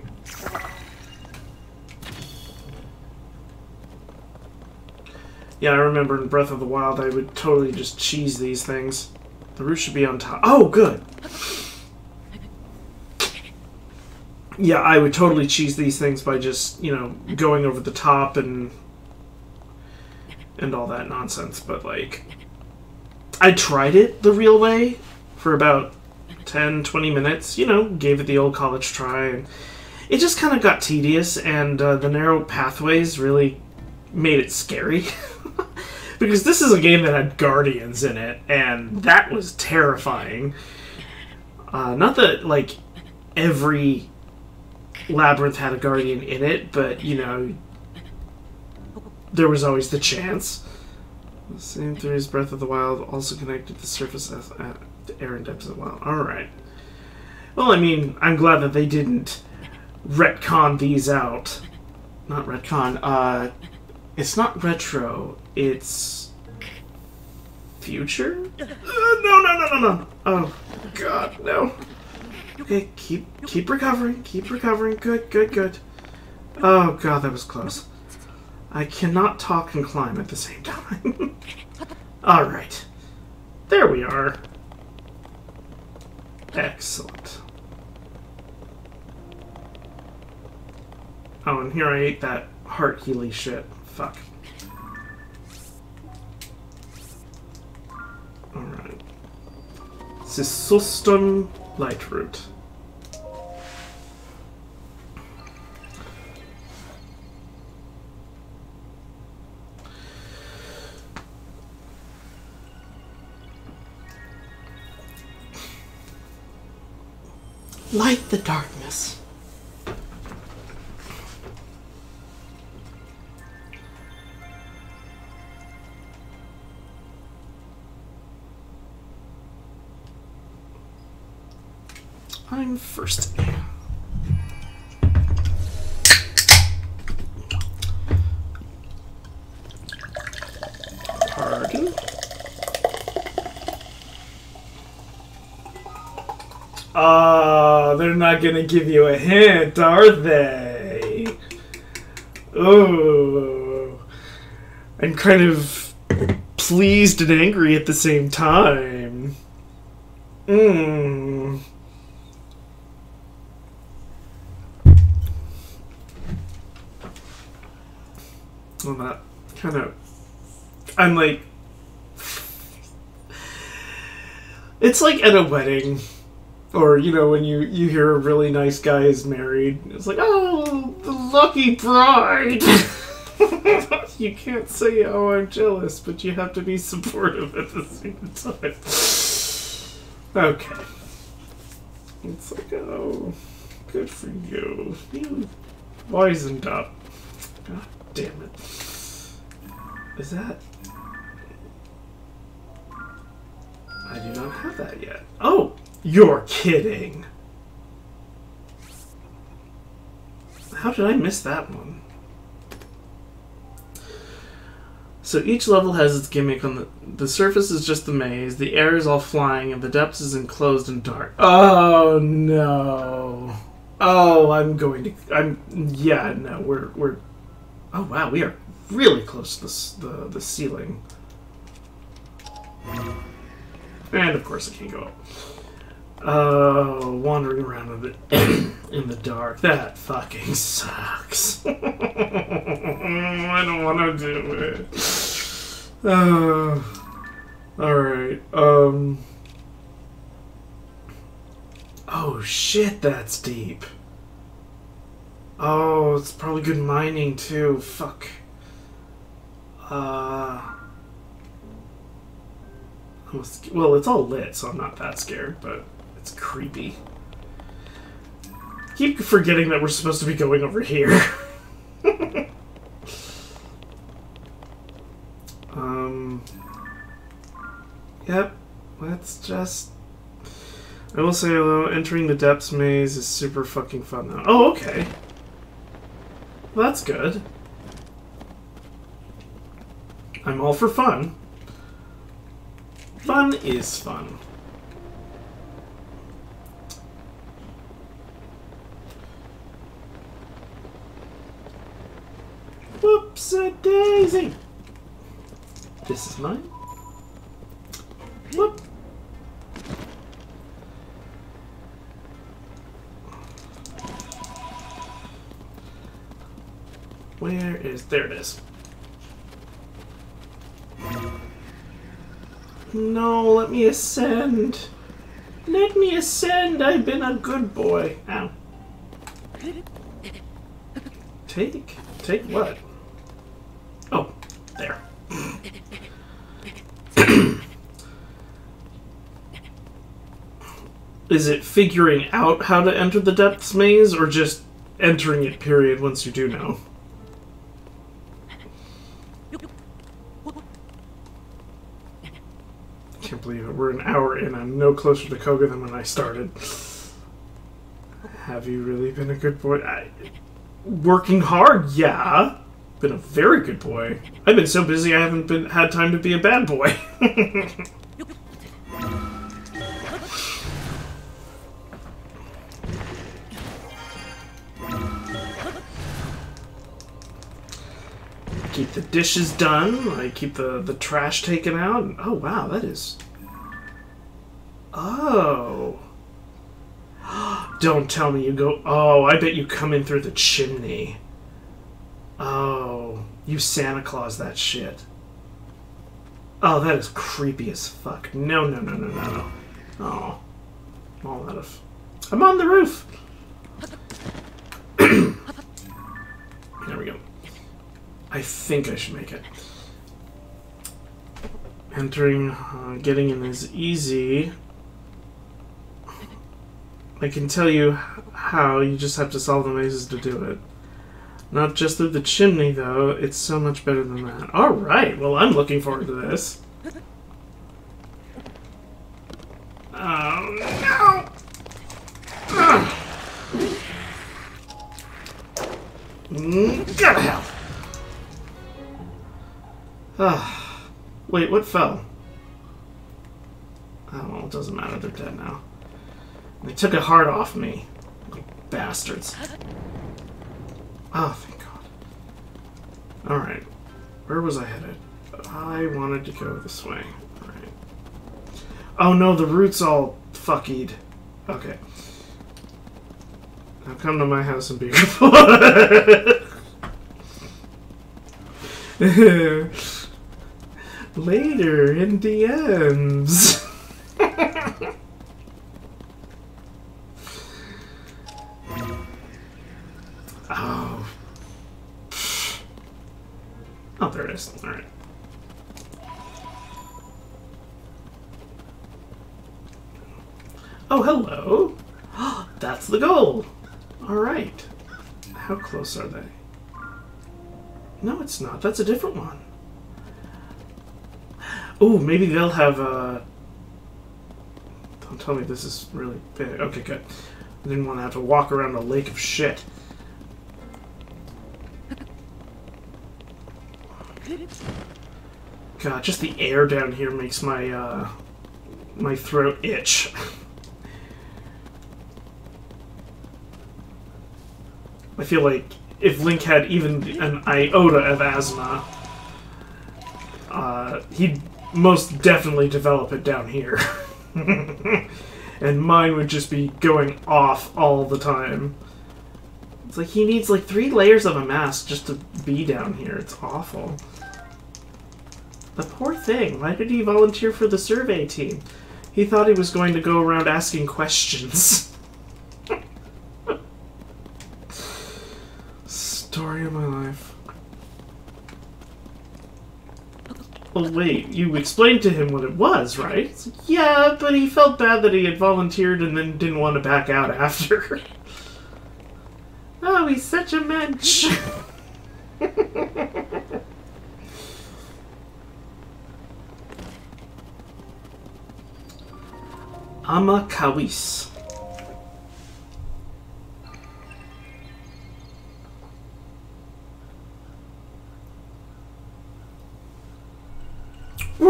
Yeah, I remember in Breath of the Wild, I would totally just cheese these things. The root should be on top. Oh, good! Yeah, I would totally cheese these things by just, you know, going over the top and and all that nonsense, but like I tried it the real way for about 10, 20 minutes, you know, gave it the old college try and it just kind of got tedious and uh, the narrow pathways really made it scary. because this is a game that had guardians in it and that was terrifying. Uh, not that like every labyrinth had a guardian in it, but you know, there was always the chance. The same theory as Breath of the Wild also connected the surface at the air and depths of the wild. Alright. Well, I mean, I'm glad that they didn't retcon these out. Not retcon, uh, it's not retro, it's future? Uh, no, no, no, no, no. Oh, God, no. Okay, keep keep recovering, keep recovering. Good, good, good. Oh god, that was close. I cannot talk and climb at the same time. Alright. There we are. Excellent. Oh, and here I ate that heart healy shit. Fuck. Alright. Sisustum Lightroot. Light the darkness. I'm first. Pardon? Ah, they're not gonna give you a hint, are they? Oh. I'm kind of pleased and angry at the same time. Mmm. Well, that kind of. I'm like. It's like at a wedding or you know when you you hear a really nice guy is married it's like oh the lucky bride you can't say oh i'm jealous but you have to be supportive at the same time okay it's like oh good for you you wisened up god damn it is that i do not have that yet oh you're kidding. How did I miss that one? So each level has its gimmick on the the surface is just the maze, the air is all flying, and the depths is enclosed and dark. Oh no. Oh, I'm going to I'm yeah, no, we're we're Oh wow, we are really close to the the ceiling. And of course it can't go up. Oh, wandering around in the, in the dark. That fucking sucks. I don't want to do it. Uh, Alright, um... Oh shit, that's deep. Oh, it's probably good mining too. Fuck. Uh... Well, it's all lit, so I'm not that scared, but... It's creepy. Keep forgetting that we're supposed to be going over here. um. Yep. Let's just. I will say, although entering the depths maze is super fucking fun now. Oh, okay. Well, that's good. I'm all for fun. Fun is fun. Whoops a daisy! This is mine. Whoop! Where is... There it is. No, let me ascend. Let me ascend. I've been a good boy. Ow. Take? Take what? Oh, there. Is it figuring out how to enter the depths maze, or just entering it, period, once you do know? Can't believe it. We're an hour in. I'm no closer to Kohga than when I started. Have you really been a good boy? I, working hard, yeah. Been a very good boy. I've been so busy I haven't been had time to be a bad boy. keep the dishes done. I keep the, the trash taken out. Oh, wow, that is... Oh. Don't tell me you go... Oh, I bet you come in through the chimney. Oh, you Santa Claus that shit. Oh, that is creepy as fuck. No, no, no, no, no, no. Oh. I'm all out of... I'm on the roof! I think I should make it. Entering, uh, getting in is easy. I can tell you how, you just have to solve the mazes to do it. Not just through the chimney, though. It's so much better than that. Alright, well, I'm looking forward to this. Oh, no! Ugh. Mm, gotta help! Ah, wait, what fell? Oh, it doesn't matter. They're dead now. They took a heart off me. Little bastards. Oh, thank God. Alright. Where was I headed? I wanted to go this way. Alright. Oh no, the root's all fuckied. Okay. Now come to my house and be Later in DMs. oh. Oh, there it is. All right. Oh, hello. That's the goal. All right. How close are they? No, it's not. That's a different one. Oh, maybe they'll have. Uh... Don't tell me this is really big. Okay, good. I didn't want to have to walk around a lake of shit. God, just the air down here makes my uh, my throat itch. I feel like if Link had even an iota of asthma, uh, he'd most definitely develop it down here. and mine would just be going off all the time. It's like he needs like three layers of a mask just to be down here. It's awful. The poor thing. Why did he volunteer for the survey team? He thought he was going to go around asking questions. Story of my life. Well, wait, you explained to him what it was, right? Yeah, but he felt bad that he had volunteered and then didn't want to back out after. oh, he's such a mensch. Amakawis.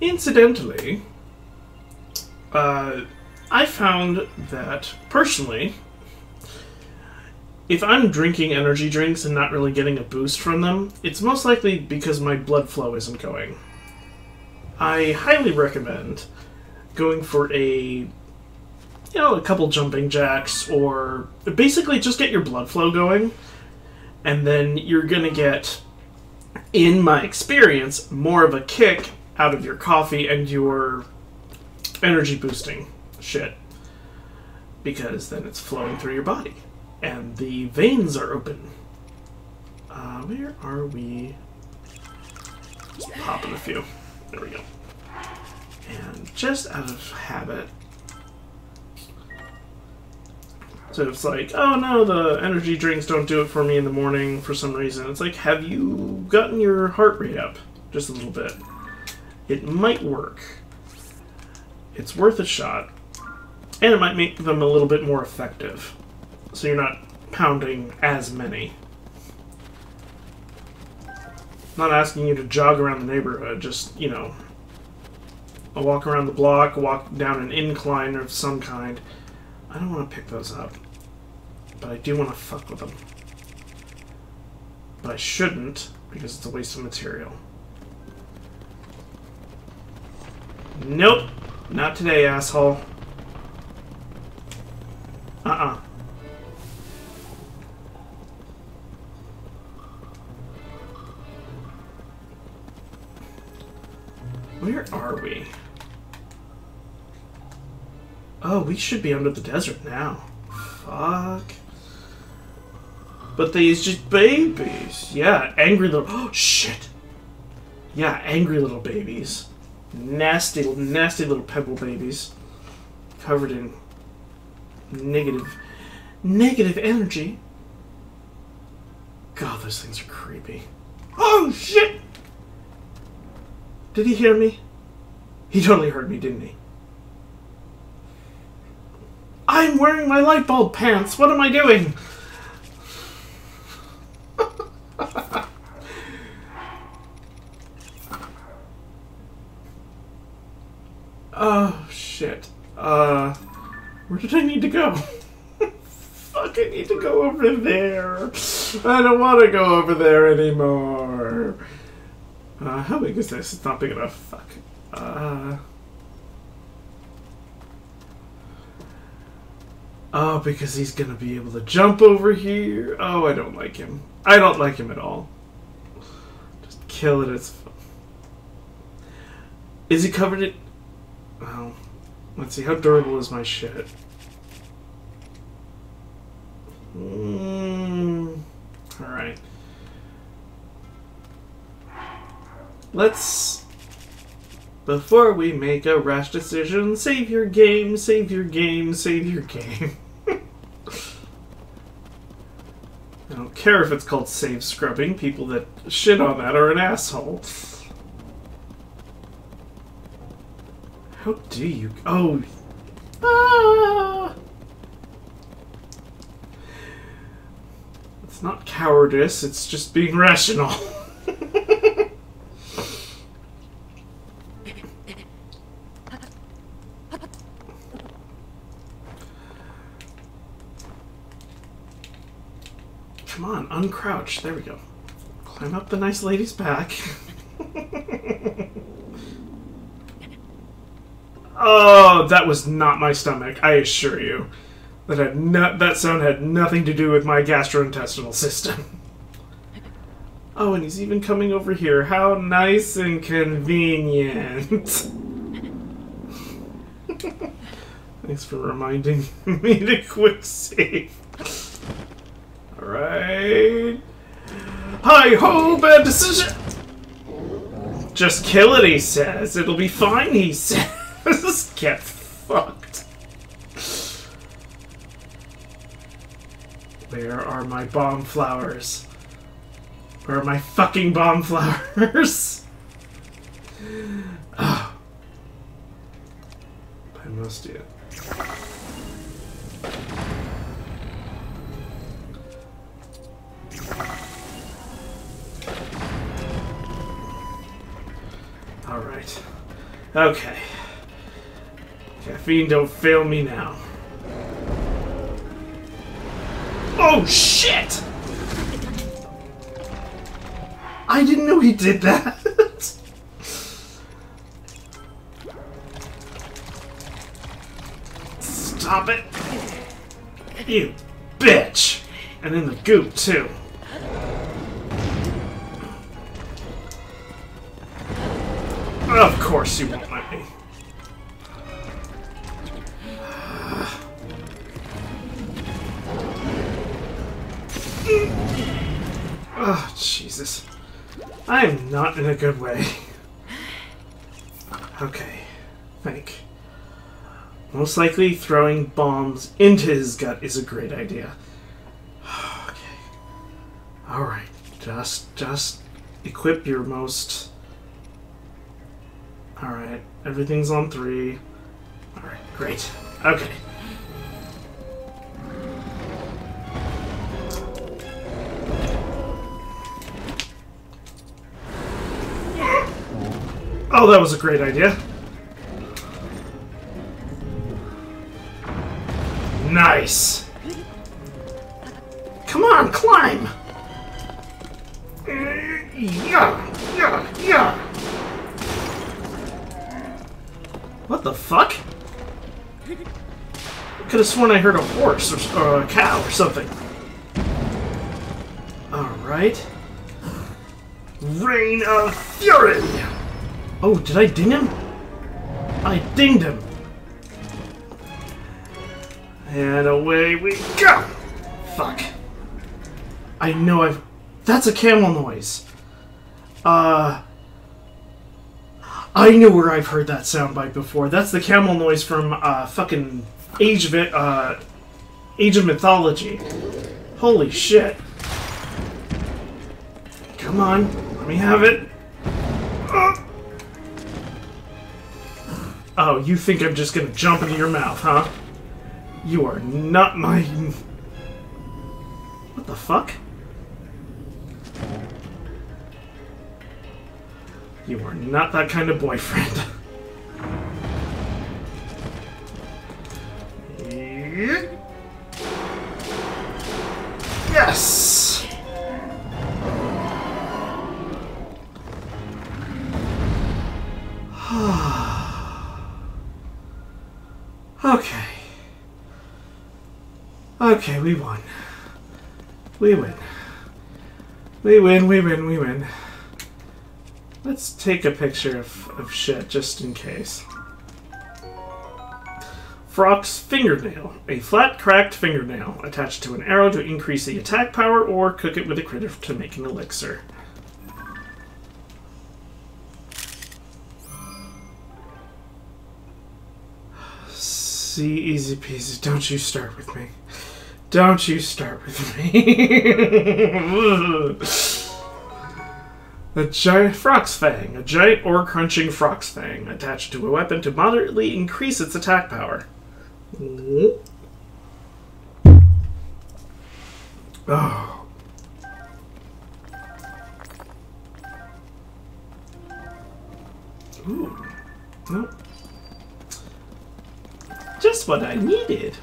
Incidentally, uh, I found that personally, if I'm drinking energy drinks and not really getting a boost from them, it's most likely because my blood flow isn't going. I highly recommend going for a you know, a couple jumping jacks or basically just get your blood flow going and then you're going to get in my experience more of a kick out of your coffee and your energy boosting shit because then it's flowing through your body and the veins are open. Uh, where are we? Just popping a few. There we go. And just out of habit. So it's like, oh no, the energy drinks don't do it for me in the morning for some reason. It's like, have you gotten your heart rate up just a little bit? It might work. It's worth a shot. And it might make them a little bit more effective so you're not pounding as many. not asking you to jog around the neighborhood, just, you know, a walk around the block, walk down an incline of some kind. I don't want to pick those up, but I do want to fuck with them. But I shouldn't, because it's a waste of material. Nope, not today, asshole. Uh-uh. Where are we? Oh, we should be under the desert now. Fuck. But these just babies. Yeah, angry little... Oh, shit. Yeah, angry little babies. Nasty, nasty little pebble babies. Covered in negative, negative energy. God, those things are creepy. Oh, shit! Did he hear me? He totally heard me, didn't he? I'm wearing my light bulb pants. What am I doing? oh, shit. Uh, where did I need to go? Fuck, I need to go over there. I don't want to go over there anymore. Uh, how big is this? It's not big enough. Fuck. Uh... Oh, because he's gonna be able to jump over here. Oh, I don't like him. I don't like him at all. Just kill it. It's. Is he covered it? Well, let's see. How durable is my shit? Mm, all right. Let's... Before we make a rash decision, save your game, save your game, save your game. I don't care if it's called save scrubbing. People that shit on that are an asshole. How do you... Oh... Ah! It's not cowardice, it's just being rational. uncrouch. There we go. Climb up the nice lady's back. oh, that was not my stomach, I assure you. That had no that sound had nothing to do with my gastrointestinal system. Oh, and he's even coming over here. How nice and convenient. Thanks for reminding me to quick save. Alright. Hi ho, bad decision! Just kill it, he says. It'll be fine, he says. Get fucked. Where are my bomb flowers? Where are my fucking bomb flowers? oh. I must do. Alright. Okay. Caffeine, don't fail me now. Oh, shit! I didn't know he did that. Stop it. You bitch! And then the goop, too. Course let me. Oh, Jesus. I am not in a good way. Okay. Think. Most likely throwing bombs into his gut is a great idea. Okay. Alright. Just just equip your most Alright. Everything's on three. Alright, great. Okay. Oh, that was a great idea. Nice. Come on, climb. Uh, yeah, yeah, yeah. What the fuck? Could have sworn I heard a horse or, or a cow or something. Alright. Reign of Fury! Oh, did I ding him? I dinged him. And away we go! Fuck. I know I've... That's a camel noise. Uh... I know where I've heard that soundbite before. That's the camel noise from, uh, fucking Age of, uh... Age of Mythology. Holy shit. Come on, let me have it. Oh, you think I'm just gonna jump into your mouth, huh? You are not my... What the fuck? You are not that kind of boyfriend. Yes! okay. Okay, we won. We win. We win, we win, we win. Let's take a picture of, of shit just in case. Frox fingernail. A flat, cracked fingernail attached to an arrow to increase the attack power or cook it with a critter to make an elixir. See, easy peasy. Don't you start with me. Don't you start with me. a giant Frox fang. A giant ore crunching Frox fang attached to a weapon to moderately increase its attack power. Oh. Ooh. Nope. Just what I needed.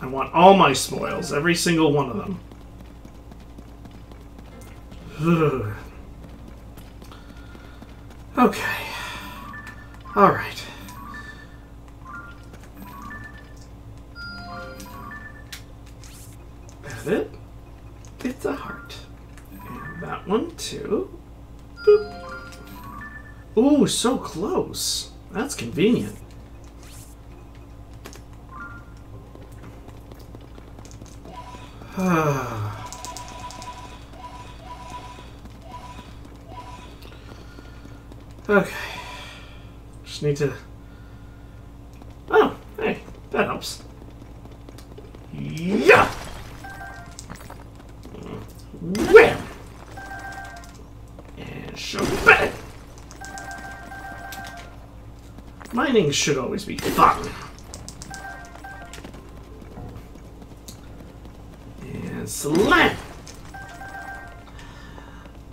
I want all my spoils, every single one of them. okay. Alright. That it? It's a heart. And that one too. Boop. Ooh, so close. That's convenient. Ah. Okay. Just need to... Oh, hey, that helps. Yeah! Wham! And show back! Mining should always be fun. And slam!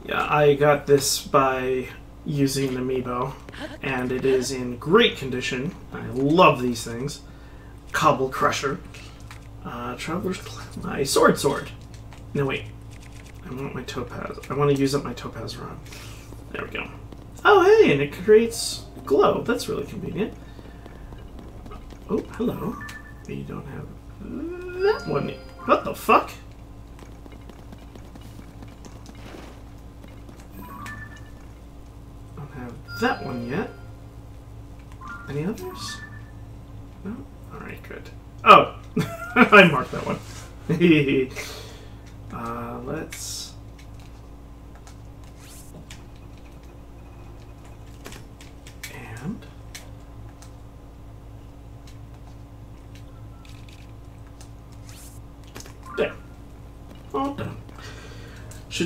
Yeah, I got this by using an amiibo, and it is in great condition. I love these things. Cobble Crusher. Uh, Traveler's my sword sword. No wait, I want my topaz. I want to use up my topaz rod. There we go. Oh hey, and it creates glow. That's really convenient. Oh hello. You don't have that one. What the fuck? That one yet. Any others? No? Alright, good. Oh! I marked that one.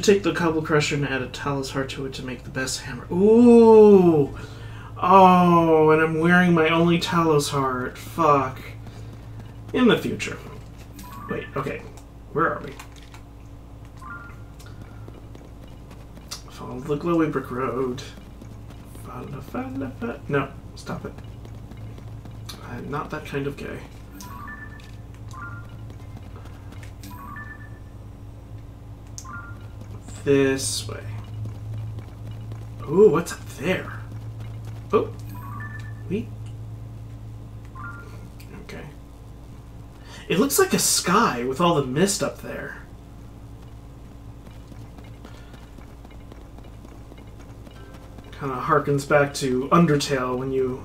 take the cobble crusher and add a talus heart to it to make the best hammer. Ooh! Oh, and I'm wearing my only Talus heart. Fuck. In the future. Wait, okay. Where are we? Follow the glowy brick road. Follow, follow, follow. No, stop it. I'm not that kind of gay. This way. Ooh, what's up there? Oh, we. Okay. It looks like a sky with all the mist up there. Kind of harkens back to Undertale when you.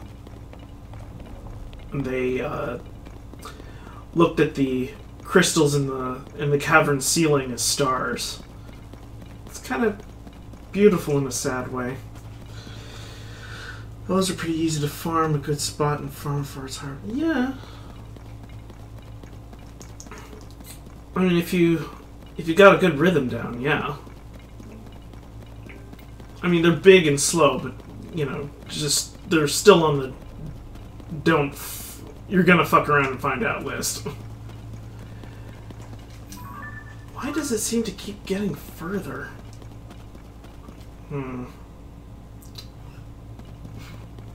They uh, looked at the crystals in the in the cavern ceiling as stars. Kind of beautiful in a sad way. Those are pretty easy to farm. A good spot and farm for its heart. Yeah. I mean, if you if you got a good rhythm down, yeah. I mean, they're big and slow, but you know, just they're still on the don't. You're gonna fuck around and find out list. Why does it seem to keep getting further? Hmm.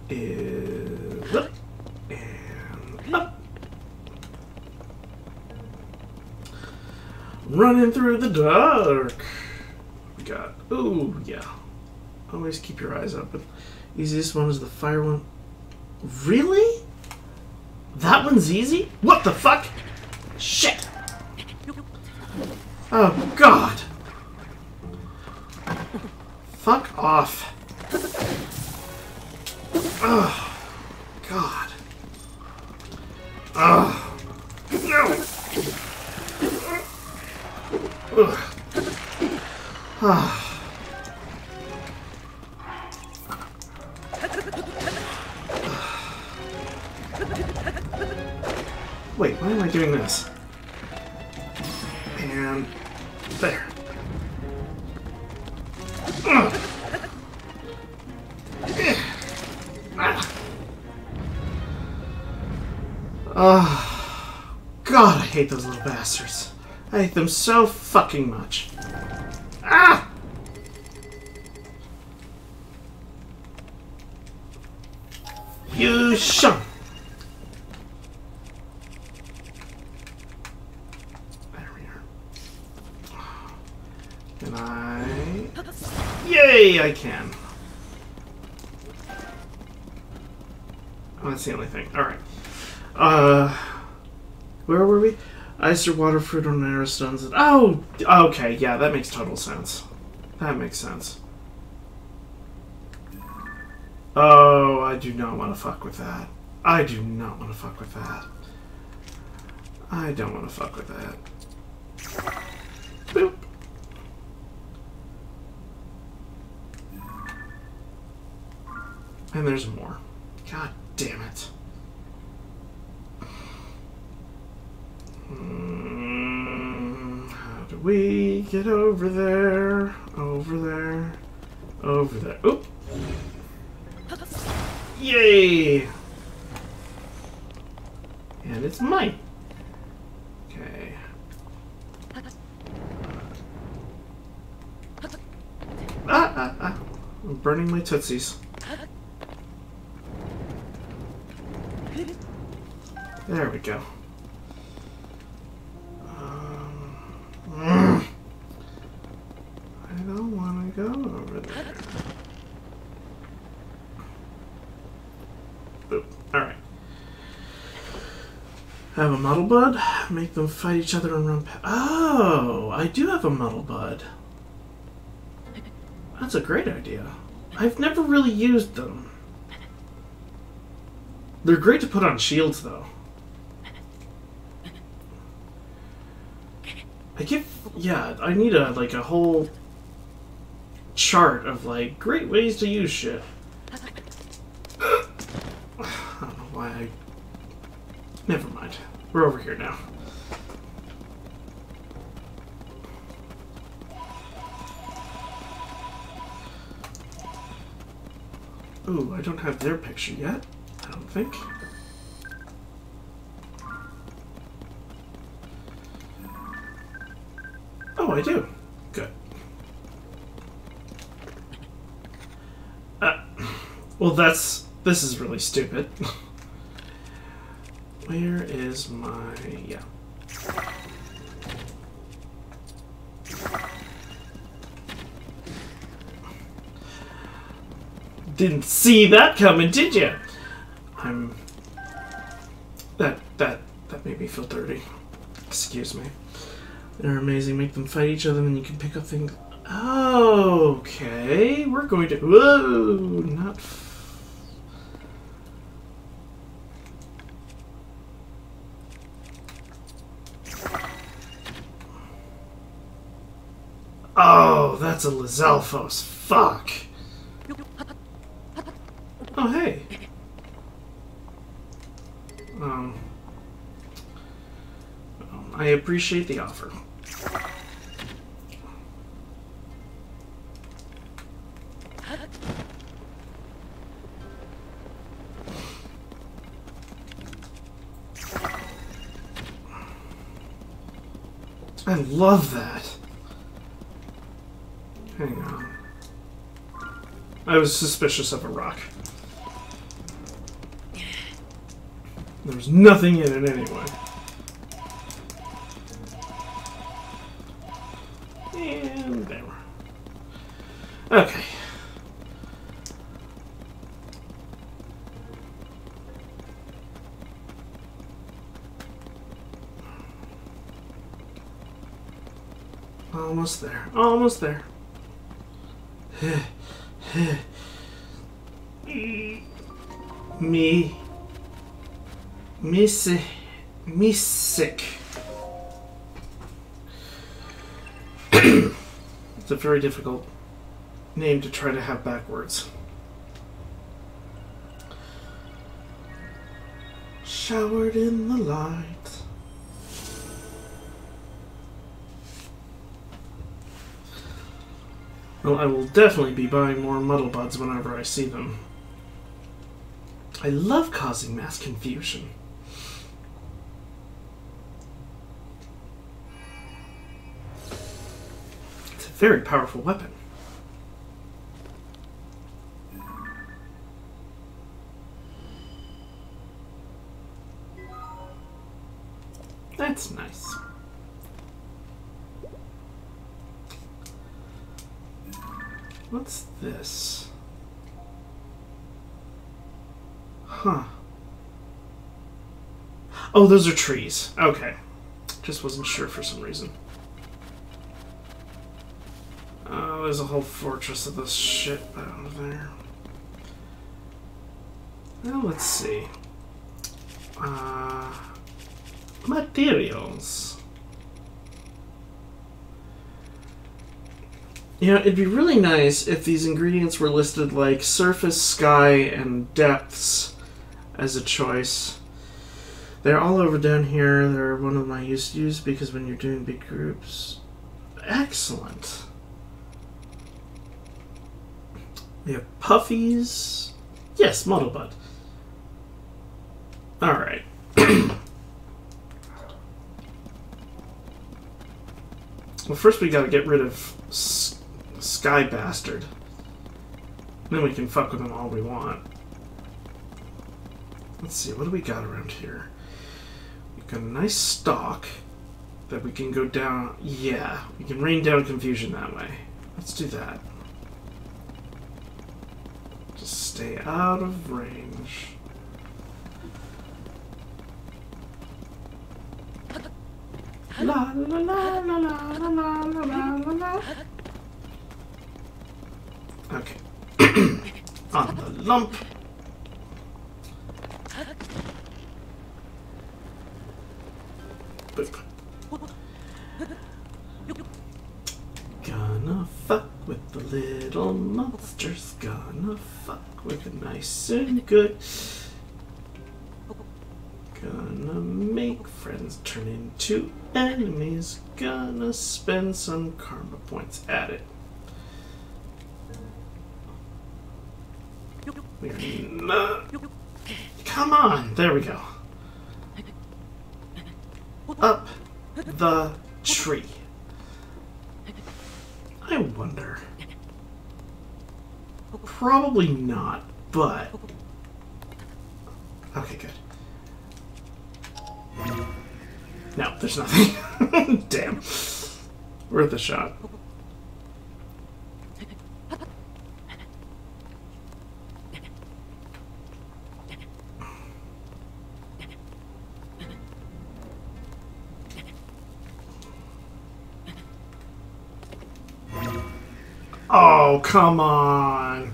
Is up and up. Running through the dark. We got. Ooh, yeah. Always keep your eyes open. Easiest one is the fire one. Really? That one's easy? What the fuck? Shit! Oh, God! Off. Oh, God. Oh, no! Ugh. Ah. Wait, why am I doing this? And there. Ugh. Oh, God, I hate those little bastards. I hate them so fucking much. Ah! You shun. There we are. Can I? Yay, I can. Oh, that's the only thing. Alright. Uh, where were we? Ice or water, fruit or narrow stones. Oh, okay, yeah, that makes total sense. That makes sense. Oh, I do not want to fuck with that. I do not want to fuck with that. I don't want to fuck with that. Boop. And there's more. God damn it. Hmm, How do we get over there? Over there. Over there. Oop. Yay! And it's mine. Okay. Ah, ah, ah. I'm burning my tootsies. There we go. Um, mm. I don't want to go over there. Boop. Alright. Have a muddle bud. Make them fight each other and run. Oh, I do have a muddle bud. That's a great idea. I've never really used them. They're great to put on shields, though. I get, yeah, I need a, like, a whole chart of, like, great ways to use shit. I don't know why I... Never mind. We're over here now. Ooh, I don't have their picture yet. I don't think. Oh, I do. Good. Uh, well, that's... This is really stupid. Where is my... yeah. Didn't see that coming, did you? I'm... That, that, that made me feel dirty. Excuse me. They're amazing. Make them fight each other, and you can pick up things. Okay, we're going to. Whoa, not. That's a Lizalfos. Fuck. Oh, hey. Um. I appreciate the offer. I love that. Hang on. I was suspicious of a rock. There was nothing in it anyway. And there. Okay. Almost there. Almost there. Me. Miss. Missick. it's a very difficult name to try to have backwards. Showered in the light. I will definitely be buying more Muddle Buds whenever I see them. I love causing mass confusion. It's a very powerful weapon. Oh, those are trees. Okay. Just wasn't sure for some reason. Oh, there's a whole fortress of this shit out there. Well, let's see. Uh, materials. You know, it'd be really nice if these ingredients were listed like surface, sky, and depths as a choice. They're all over down here. They're one of my used to use because when you're doing big groups. Excellent. We have puffies. Yes, Muddle Bud. Alright. well, first we gotta get rid of Sky Bastard. then we can fuck with them all we want. Let's see, what do we got around here? Got a nice stock that we can go down. Yeah, we can rain down confusion that way. Let's do that. Just stay out of range. La la la la la la la la la la. Okay. On the lump. Gonna fuck with the little monsters. Gonna fuck with the nice and good. Gonna make friends turn into enemies. Gonna spend some karma points at it. We're not. Come on! There we go. Up the tree. I wonder. Probably not, but. Okay, good. No, there's nothing. Damn. Worth a shot. Oh, come on.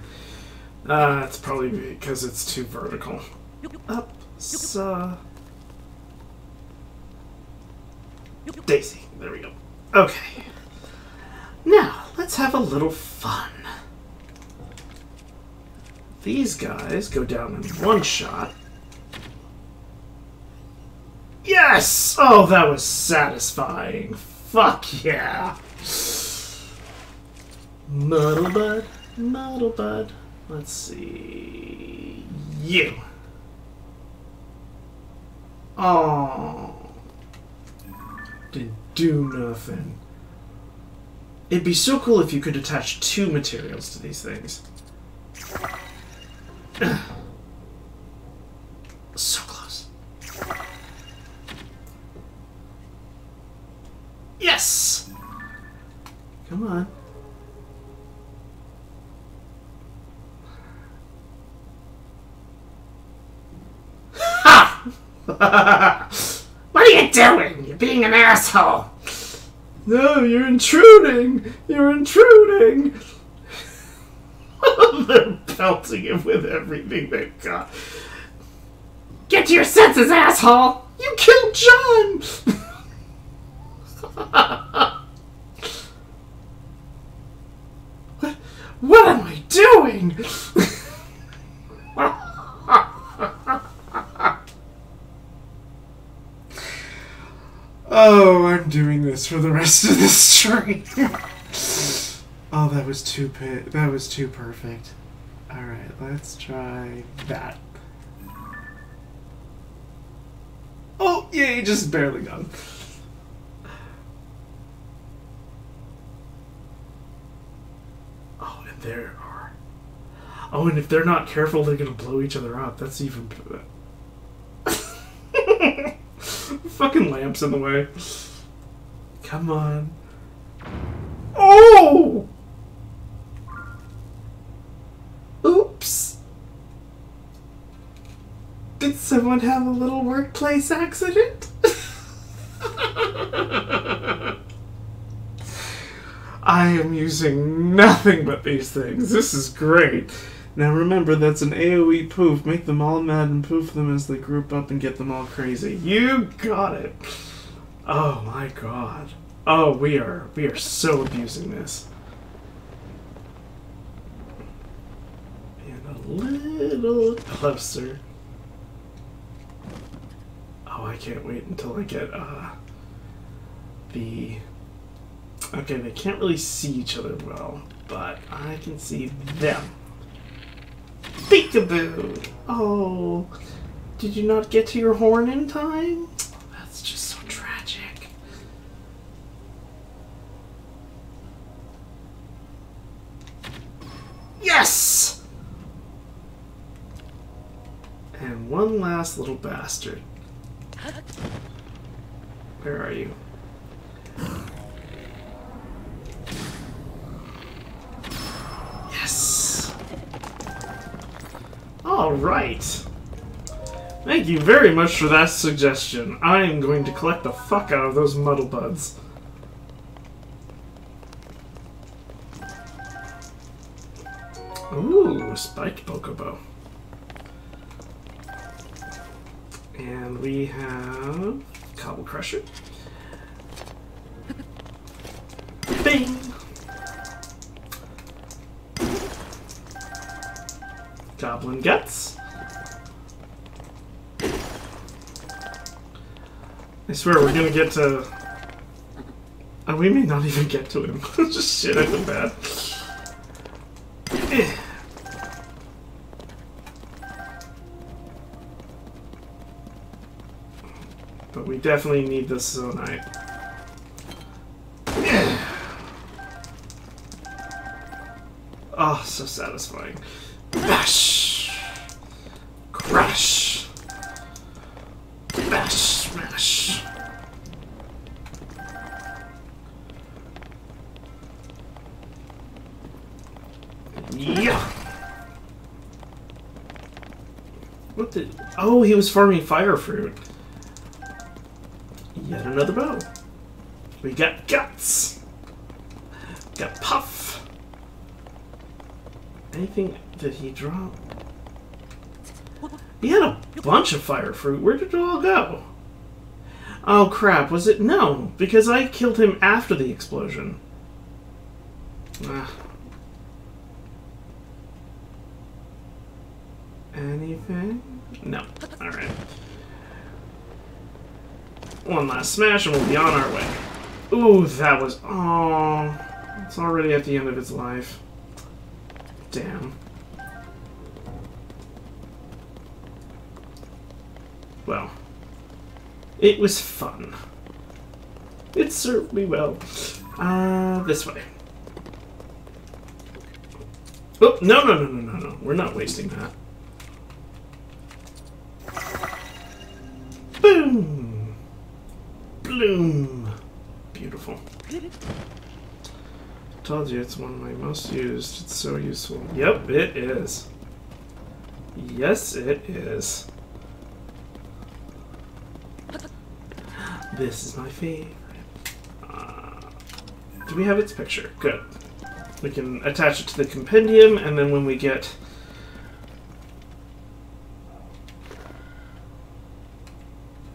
Uh, it's probably because it's too vertical. Up, so... Daisy. There we go. Okay. Now, let's have a little fun. These guys go down in one shot. Yes! Oh, that was satisfying. Fuck yeah. Muddle Bud, Muddlebud. Let's see. You. Oh. Didn't do nothing. It'd be so cool if you could attach two materials to these things. so close. Yes! Come on. what are you doing? You're being an asshole. No, you're intruding. You're intruding. They're pelting him with everything they've got. Get to your senses, asshole! You killed John! what, what am I doing? Oh, I'm doing this for the rest of the stream. oh, that was too pi- that was too perfect. All right, let's try that. Oh, yeah, he just barely got. Oh, and there are. Oh, and if they're not careful, they're gonna blow each other up. That's even. Fucking lamps in the way. Come on. Oh! Oops. Did someone have a little workplace accident? I am using nothing but these things. This is great. Now remember, that's an AoE poof. Make them all mad and poof them as they group up and get them all crazy. You got it. Oh my god. Oh, we are we are so abusing this. And a little closer. Oh, I can't wait until I get uh the Okay, they can't really see each other well, but I can see them. Peekaboo! Oh, did you not get to your horn in time? That's just so tragic. Yes! And one last little bastard. Where are you? Yes! Alright. Thank you very much for that suggestion. I am going to collect the fuck out of those muddle buds. Ooh, spiked Bokobo. And we have Cobble Crusher. Bing! Goblin gets. I swear we're gonna get to... Oh, we may not even get to him. Just shit, I feel bad. But we definitely need this Zonite. Oh, so satisfying. Ah, Bash! Was farming fire fruit. Yet another bow. We got guts. Got puff. Anything did he drop? He had a bunch of fire fruit. Where did it all go? Oh crap, was it? No, because I killed him after the explosion. Ah. Anything? No. Alright. One last smash and we'll be on our way. Ooh, that was... Oh, It's already at the end of its life. Damn. Well. It was fun. It served me well. Uh, this way. Oh, no, no, no, no, no, no. We're not wasting that. Boom! Bloom! Beautiful. Told you it's one of my most used. It's so useful. Yep, it is. Yes, it is. This is my favorite. Uh, do we have its picture? Good. We can attach it to the compendium, and then when we get...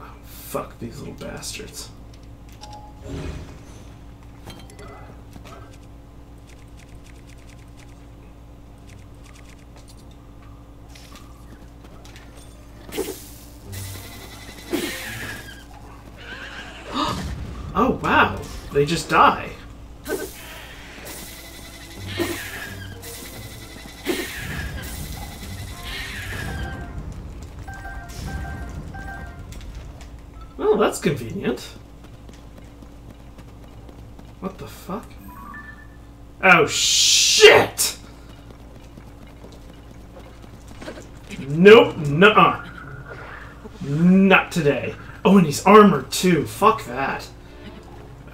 Oh, fuck these little bastards. They just die. Well, that's convenient. What the fuck? Oh, shit! Nope, nuh-uh. Not today. Oh, and he's armored too. Fuck that.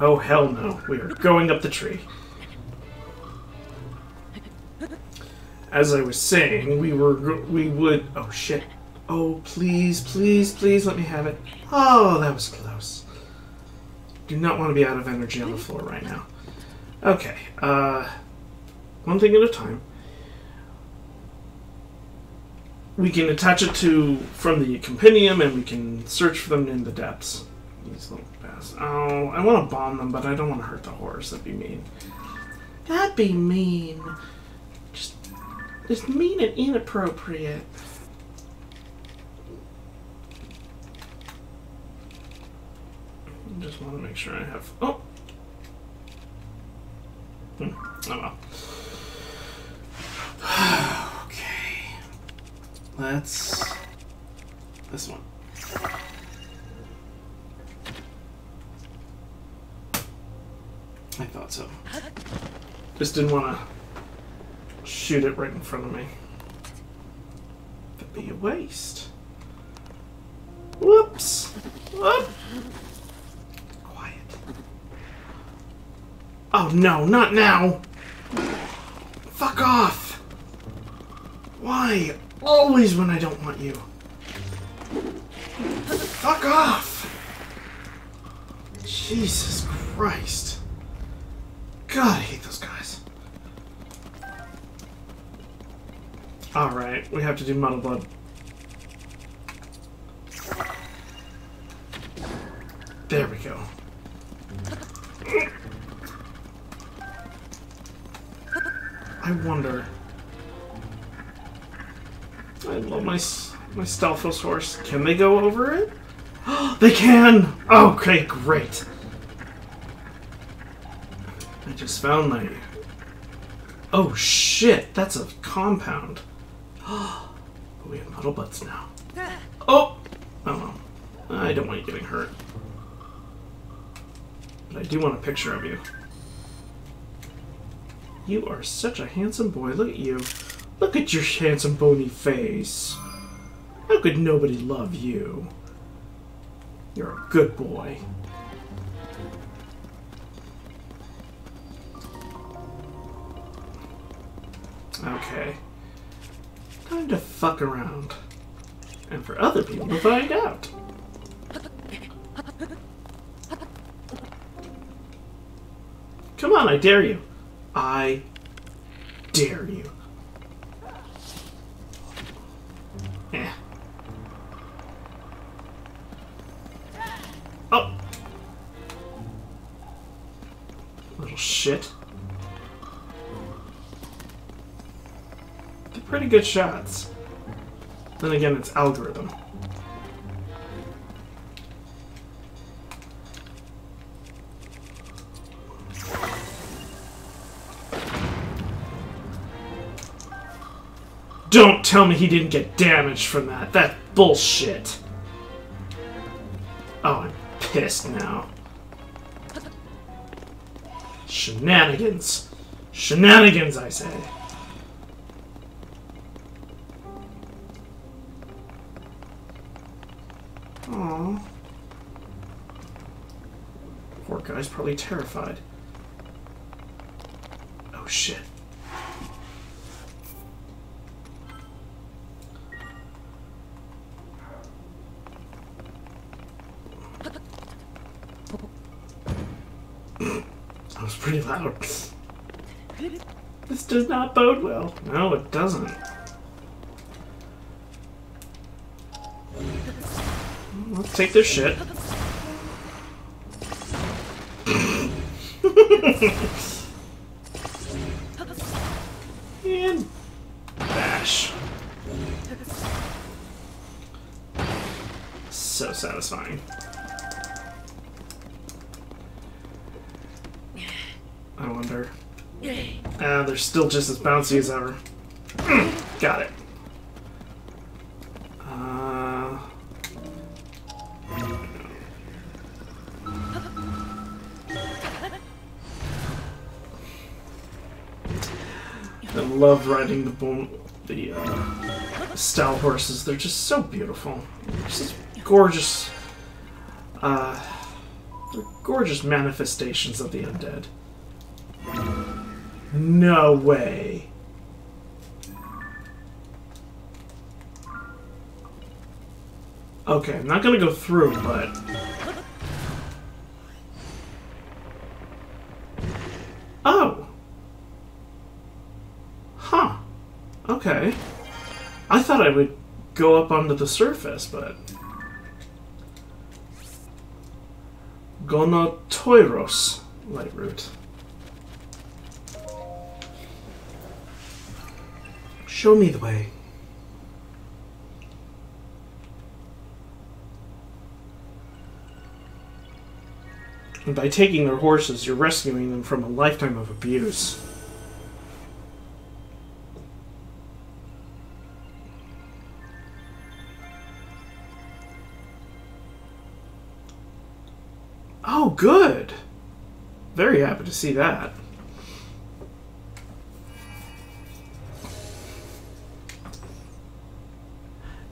Oh, hell no. We are going up the tree. As I was saying, we were... We would... Oh, shit. Oh, please, please, please let me have it. Oh, that was close. Do not want to be out of energy on the floor right now. Okay, uh... One thing at a time. We can attach it to... from the compendium, and we can search for them in the depths. These little. Oh, I want to bomb them, but I don't want to hurt the horse. That'd be mean. That'd be mean. Just, just mean and inappropriate. Just want to make sure I have. Oh. Hmm. Oh well. okay. Let's. This one. I thought so. Just didn't want to shoot it right in front of me. That'd be a waste. Whoops. Up. Quiet. Oh no, not now! Fuck off! Why? Always when I don't want you. Fuck off! Jesus Christ. God, I hate those guys. Alright, we have to do Muddle Bud. There we go. I wonder. I love my my Stalfos horse. Can they go over it? they can! Okay, great. Just found my... Oh shit, that's a compound. we have muddle buds now. Oh! Oh well. I don't want you getting hurt. But I do want a picture of you. You are such a handsome boy. Look at you. Look at your handsome bony face. How could nobody love you? You're a good boy. Fuck around. And for other people to find out. Come on, I dare you. I dare you. Eh. Oh! Little shit. They're pretty good shots. Then again, it's algorithm. Don't tell me he didn't get damaged from that. That bullshit. Oh, I'm pissed now. Shenanigans. Shenanigans, I say. Guy's probably terrified. Oh shit. That was pretty loud. This does not bode well. No, it doesn't. Let's take this shit. Just as bouncy as ever. Got it. Uh, I love riding the bull, the uh, Stal horses. They're just so beautiful. Just gorgeous. Uh, they're gorgeous manifestations of the undead. No way. Okay, I'm not gonna go through, but... Oh! Huh. Okay. I thought I would go up onto the surface, but... Gonotoiros, light route. Show me the way. And by taking their horses, you're rescuing them from a lifetime of abuse. Oh, good! Very happy to see that.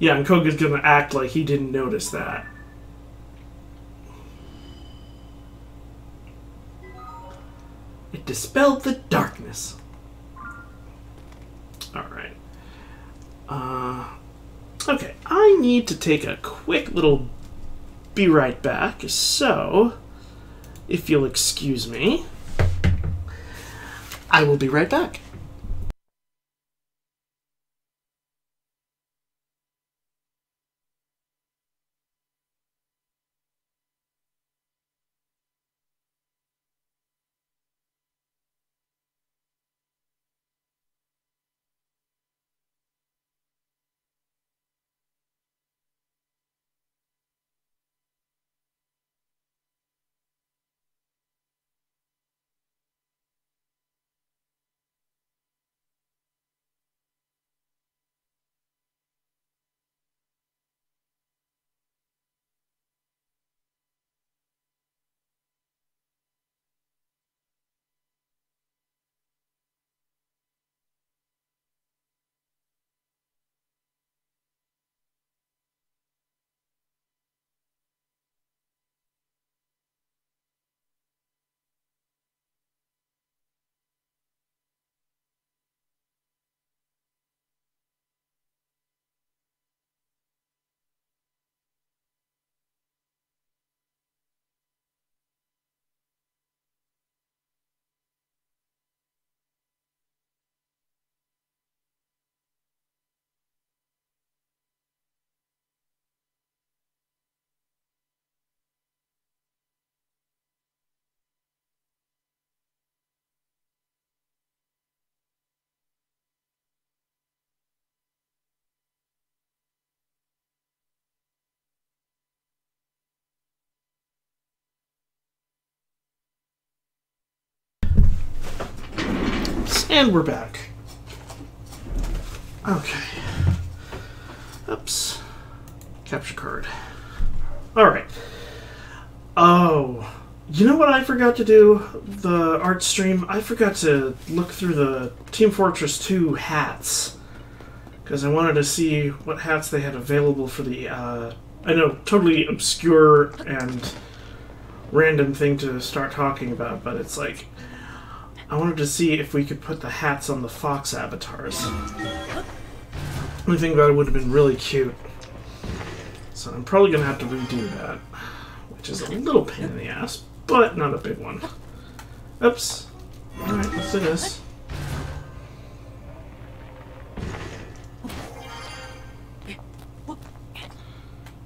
Yeah, and Kohga's gonna act like he didn't notice that. It dispelled the darkness. Alright. Uh, okay, I need to take a quick little be right back, so if you'll excuse me, I will be right back. And we're back. Okay. Oops. Capture card. Alright. Oh. You know what I forgot to do? The art stream? I forgot to look through the Team Fortress 2 hats. Because I wanted to see what hats they had available for the, uh, I know, totally obscure and random thing to start talking about, but it's like, I wanted to see if we could put the hats on the fox avatars. I think that would have been really cute. So I'm probably going to have to redo that, which is a little pain in the ass, but not a big one. Oops. Alright, let's do this.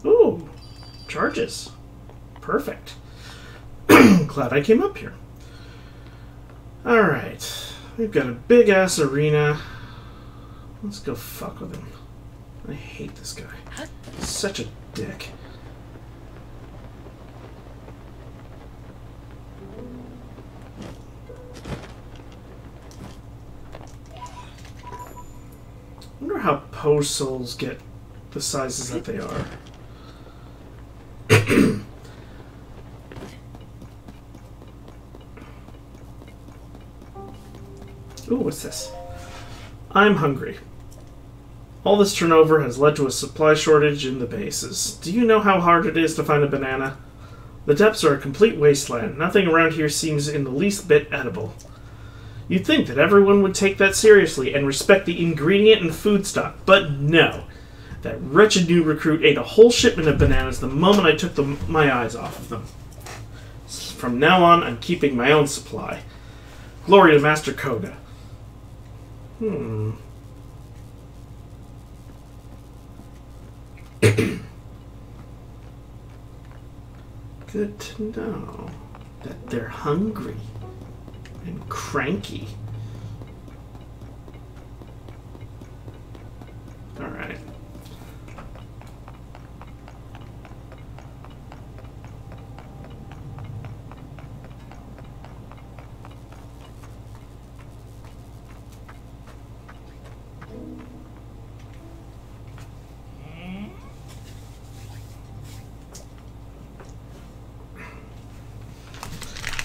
Ooh, charges. Perfect. Glad I came up here. Alright. We've got a big ass arena. Let's go fuck with him. I hate this guy. He's such a dick. I wonder how Poe souls get the sizes that they are. What's this? I'm hungry. All this turnover has led to a supply shortage in the bases. Do you know how hard it is to find a banana? The depths are a complete wasteland. Nothing around here seems in the least bit edible. You'd think that everyone would take that seriously and respect the ingredient and food stock, but no. That wretched new recruit ate a whole shipment of bananas the moment I took my eyes off of them. From now on, I'm keeping my own supply. Glory to Master Kohga. Hmm. Good to know that they're hungry and cranky. Alright.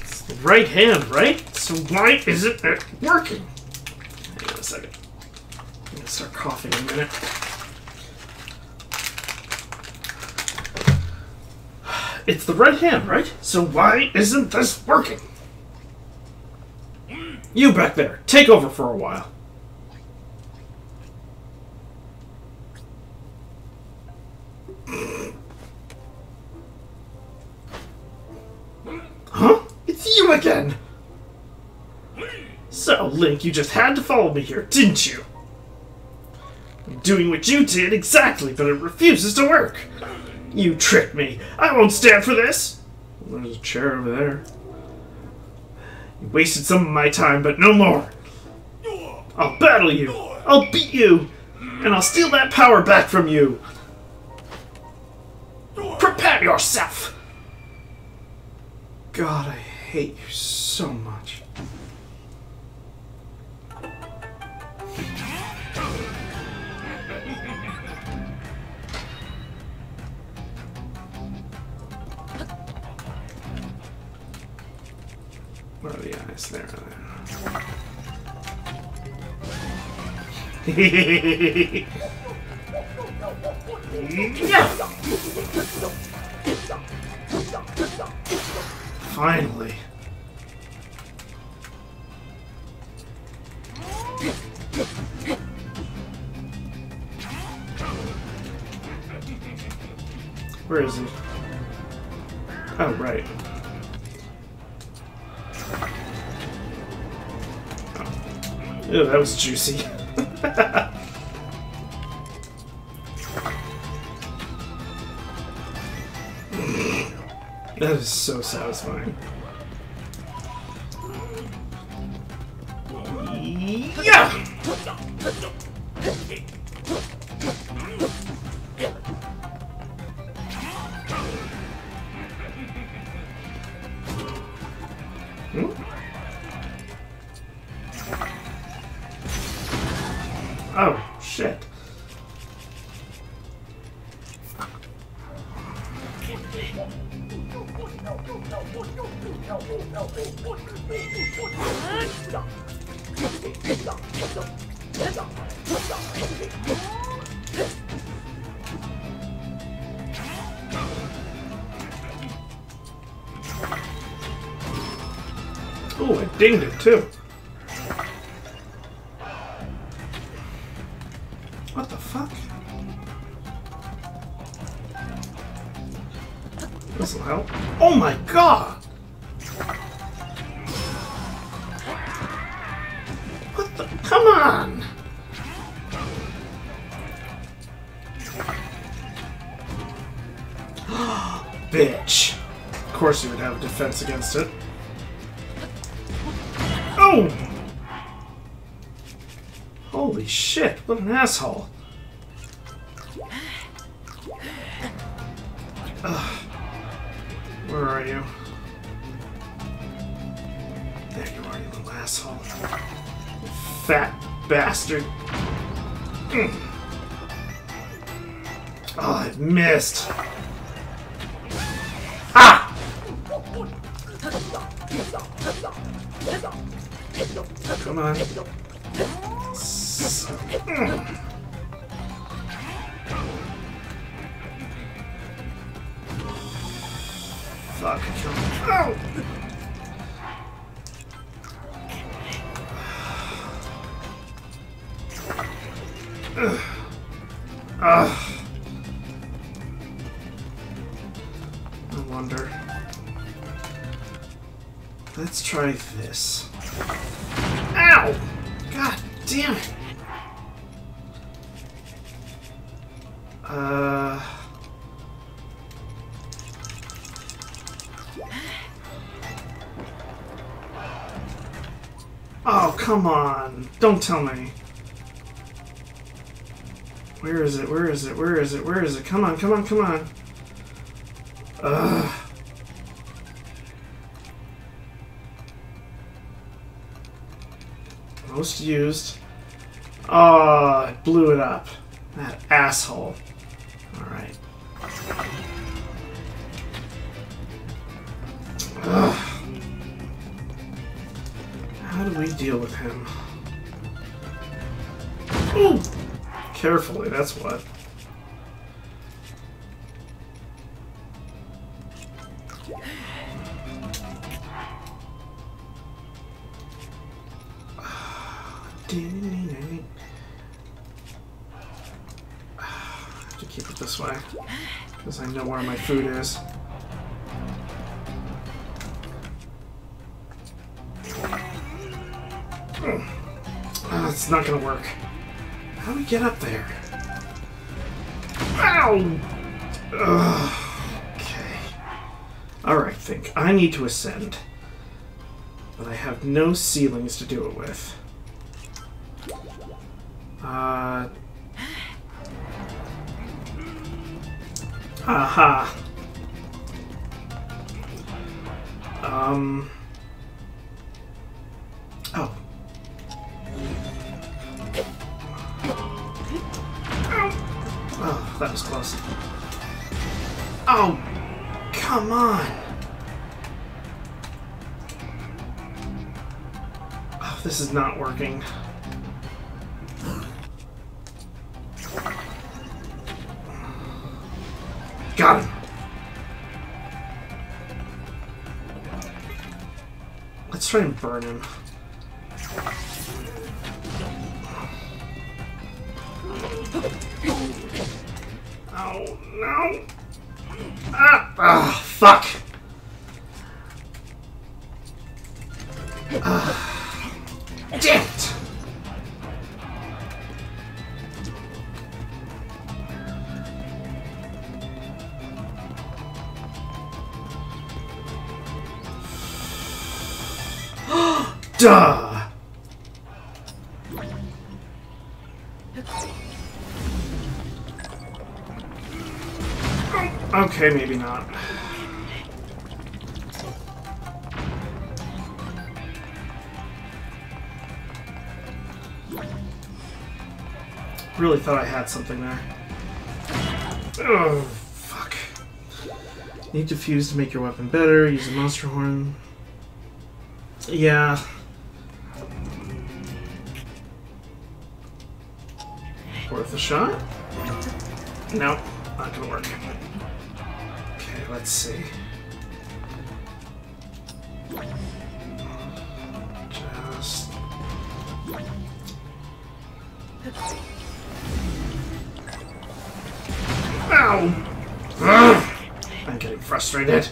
It's the right hand, right? So why isn't it working? Hang on a second. I'm gonna start coughing in a minute. It's the right hand, right? So why isn't this working? You back there, take over for a while. Link, you just had to follow me here, didn't you? I'm doing what you did exactly, but it refuses to work. You tricked me. I won't stand for this. There's a chair over there. You wasted some of my time, but no more. I'll battle you. I'll beat you. And I'll steal that power back from you. Prepare yourself. God, I hate you so much. Where are the eyes? There. yeah. Finally. Where is he? Oh, right. Ew, that was juicy. that is so satisfying. Yeah! Fuck? This'll help. Oh my god! What the? Come on! Bitch. Of course you would have a defense against it. Oh! Holy shit, what an asshole. Don't tell me. Where is it? Where is it? Where is it? Where is it? Come on, come on, come on. Ugh. Most used. That's what. I have to keep it this way because I know where my food is. Oh, it's not gonna work. How do we get up there? Ow! Ugh. Okay. Alright, think. I need to ascend. But I have no ceilings to do it with. Uh... Aha. Um... that was close. Oh, come on. Oh, this is not working. Got him. Let's try and burn him. Okay, maybe not. Really thought I had something there. Oh, fuck. Need to fuse to make your weapon better. Use a monster horn. Yeah. Shot? No, not gonna work. Okay, let's see. Just. Ow! Ugh! I'm getting frustrated.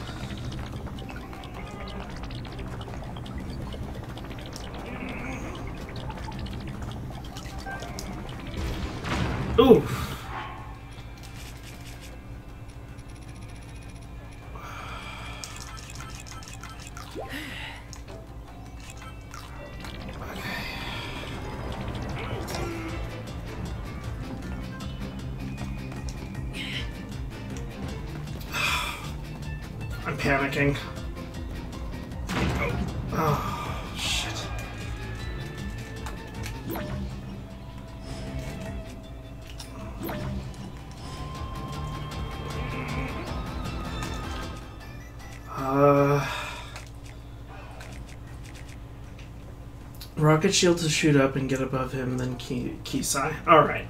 Rocket shield to shoot up and get above him, then key Kisai. All right.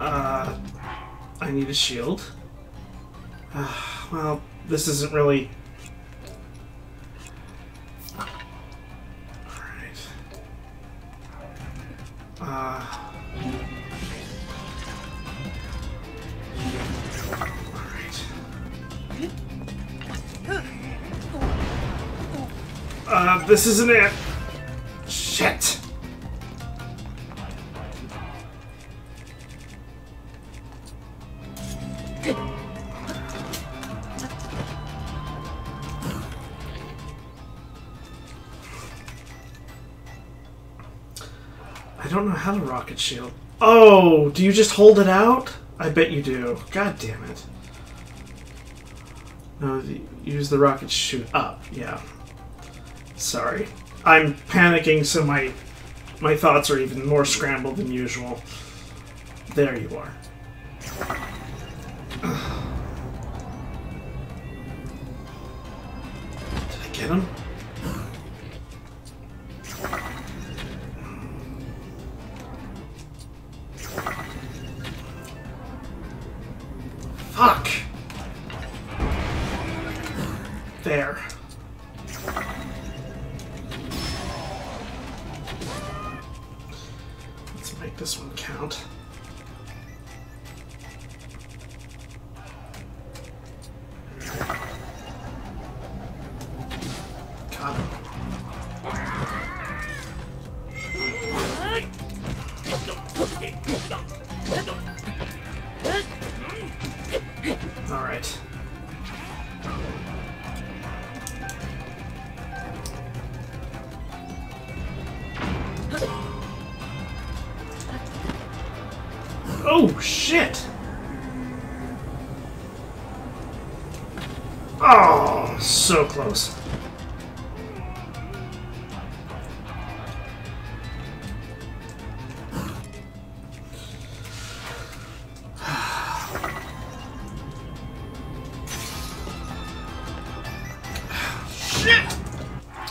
Uh, I need a shield. Uh, well, this isn't really. This isn't it. Shit. I don't know how to rocket shield. Oh, do you just hold it out? I bet you do. God damn it. No, use the rocket shoot up. Yeah. Sorry. I'm panicking, so my my thoughts are even more scrambled than usual. There you are.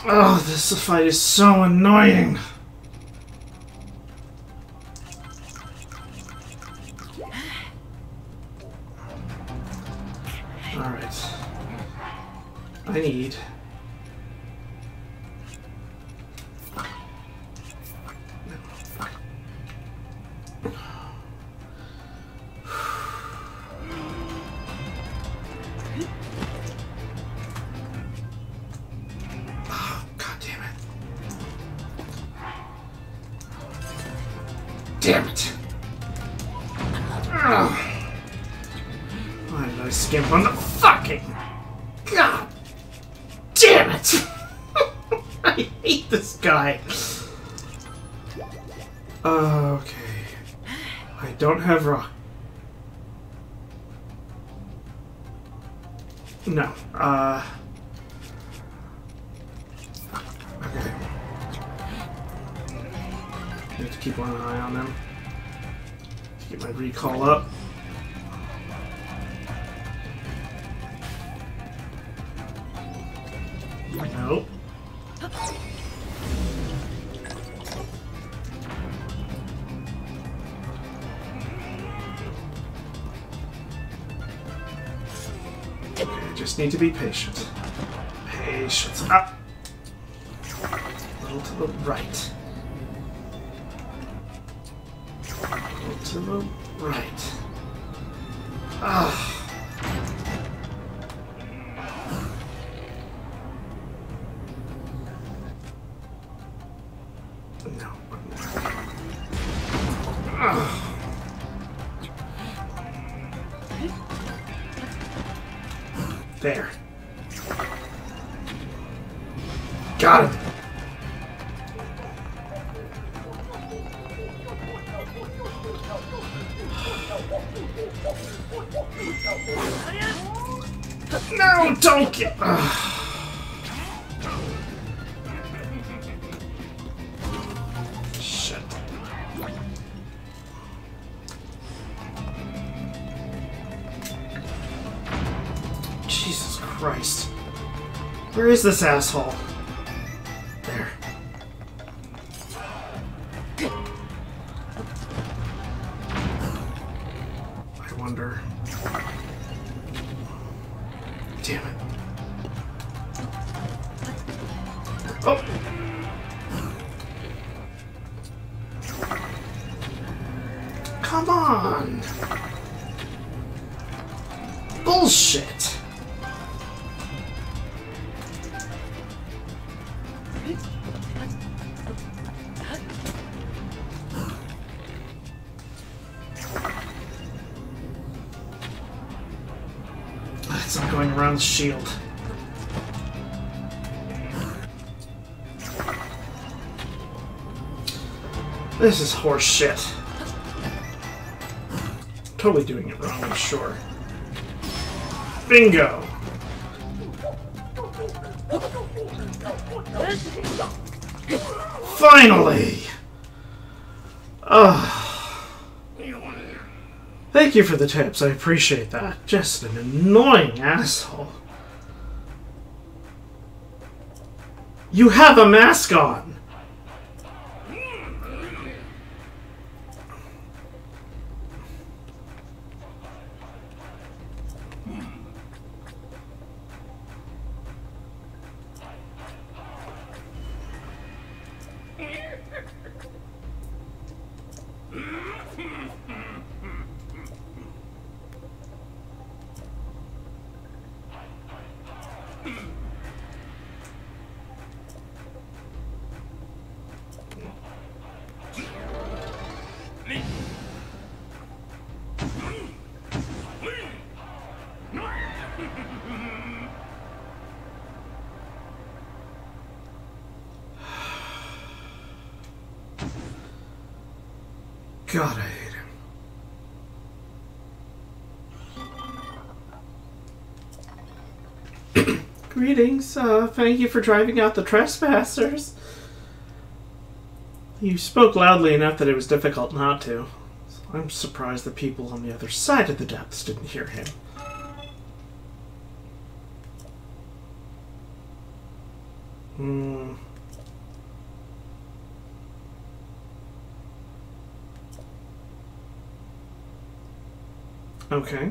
Oh, this fight is so annoying. No. Uh... Okay. Need to keep one eye on them. Get my recall up. Nope. Just need to be patient. Patience. Up. A little to the right. A little to the right. Ah. This asshole? Shield. This is horse shit. Totally doing it wrong, I'm sure. Bingo! Finally! Ugh. Thank you for the tips, I appreciate that. Just an annoying asshole. You have a mask on! God, I hate him. Greetings. Uh, thank you for driving out the trespassers. You spoke loudly enough that it was difficult not to. I'm surprised the people on the other side of the depths didn't hear him. Hmm. Okay.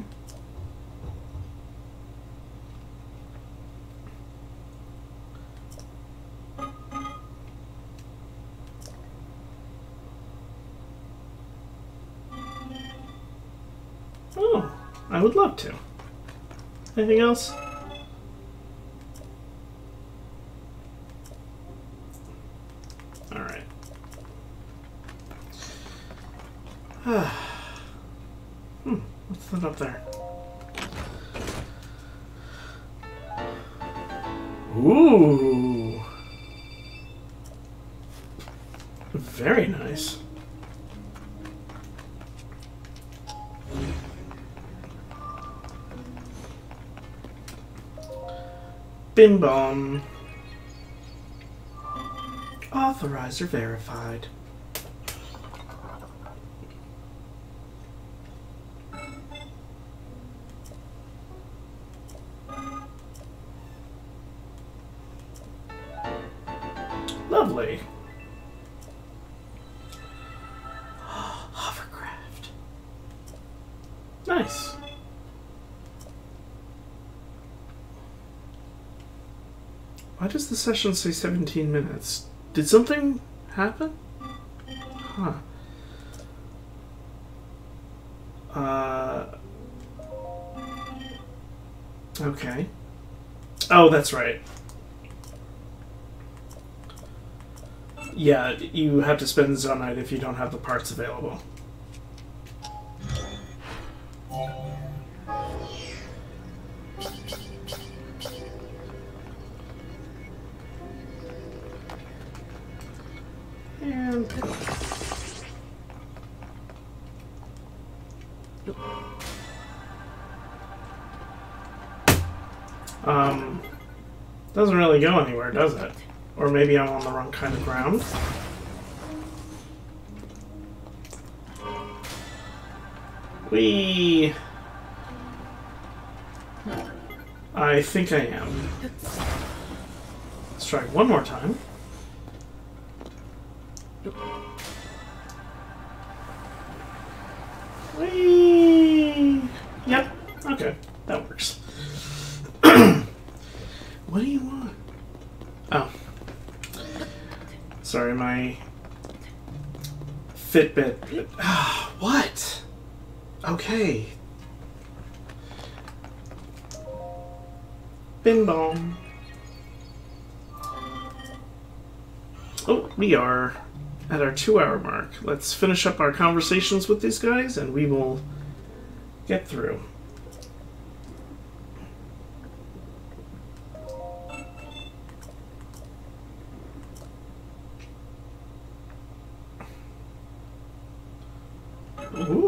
Oh, I would love to. Anything else? Bim bom. Authorizer verified. Session say 17 minutes? Did something happen? Huh. Uh. Okay. Oh, that's right. Yeah, you have to spend Zonaite if you don't have the parts available. Go anywhere, does it? Or maybe I'm on the wrong kind of ground. We. I think I am. Let's try one more time. Fitbit. what? Okay. Bing bong. Oh, we are at our two hour mark. Let's finish up our conversations with these guys and we will get through.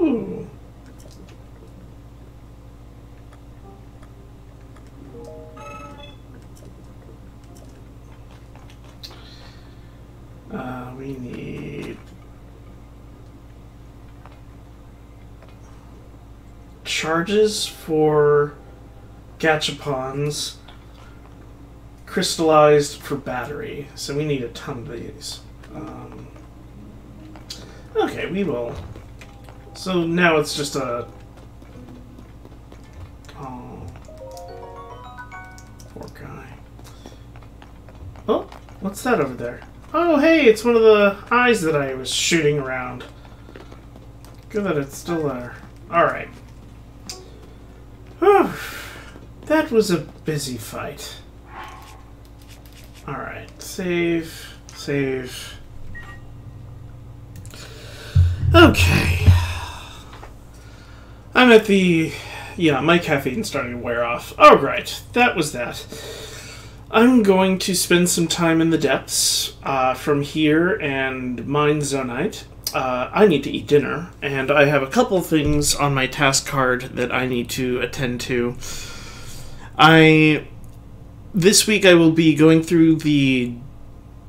Uh, we need charges for gachapons, crystallized for battery. So we need a ton of these. Um, okay, we will. So now it's just a. Oh. Poor guy. Oh, what's that over there? Oh, hey, it's one of the eyes that I was shooting around. Good that it's still there. Alright. Whew. That was a busy fight. Alright, save, save. Okay. I'm at the... Yeah, my caffeine's starting to wear off. Oh, right. That was that. I'm going to spend some time in the depths uh, from here and mine Zonaite. uh, I need to eat dinner, and I have a couple things on my task card that I need to attend to. I this week I will be going through the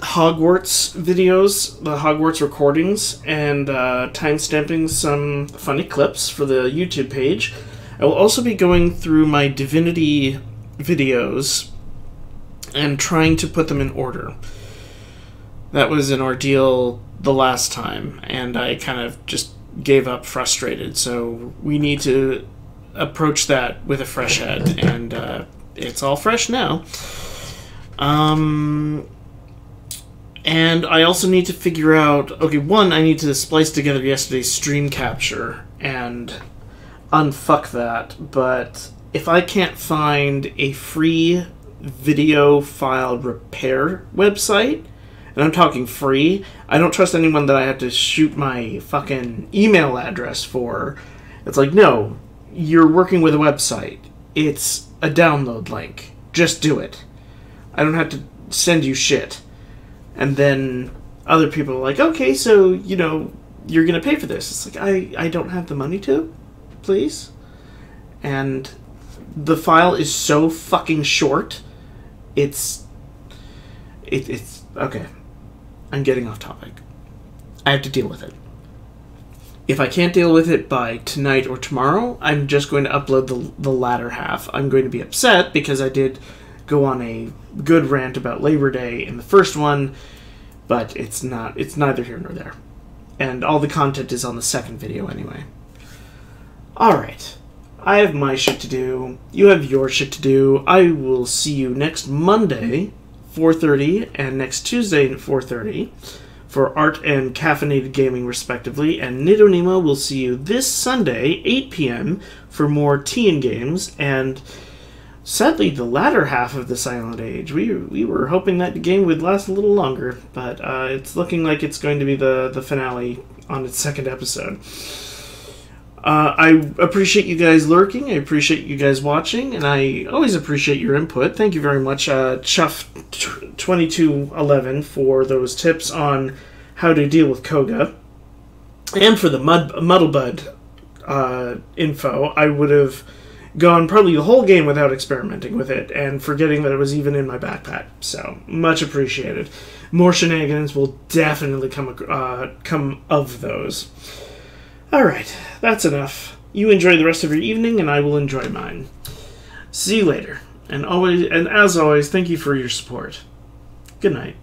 Hogwarts videos, the Hogwarts recordings, and uh, timestamping some funny clips for the YouTube page. I will also be going through my Divinity videos and trying to put them in order. That was an ordeal the last time, and I kind of just gave up frustrated. So we need to approach that with a fresh head, and uh, it's all fresh now. Um, and I also need to figure out okay, one, I need to splice together yesterday's stream capture and unfuck that, but if I can't find a free video file repair website, and I'm talking free, I don't trust anyone that I have to shoot my fucking email address for. It's like, no, you're working with a website. It's a download link. Just do it. I don't have to send you shit. And then other people are like, okay, so, you know, you're to pay for this. It's like, I, I don't have the money to, please. And the file is so fucking short. It's. It, it's. Okay. I'm getting off topic. I have to deal with it. If I can't deal with it by tonight or tomorrow, I'm just going to upload the, the latter half. I'm going to be upset because I did go on a good rant about Labor Day in the first one, but it's not it's neither here nor there. And all the content is on the second video anyway. Alright. I have my shit to do. You have your shit to do. I will see you next Monday, 4.30, and next Tuesday at 4.30 for art and caffeinated gaming, respectively. And Nidonima will see you this Sunday, 8 p.m., for more tea and games. And sadly, the latter half of the Silent Age. We we were hoping that the game would last a little longer, but uh, it's looking like it's going to be the the finale on its second episode. Uh, I appreciate you guys lurking. I appreciate you guys watching, and I always appreciate your input. Thank you very much, uh, Chuff twenty two eleven, for those tips on how to deal with Kohga, and for the Mud Muddle Bud uh, info. I would have gone probably the whole game without experimenting with it and forgetting that it was even in my backpack. So much appreciated. More shenanigans will definitely come uh, come of those. All right, that's enough. You enjoy the rest of your evening, and I will enjoy mine. See you later. And always, and as always, thank you for your support. Good night.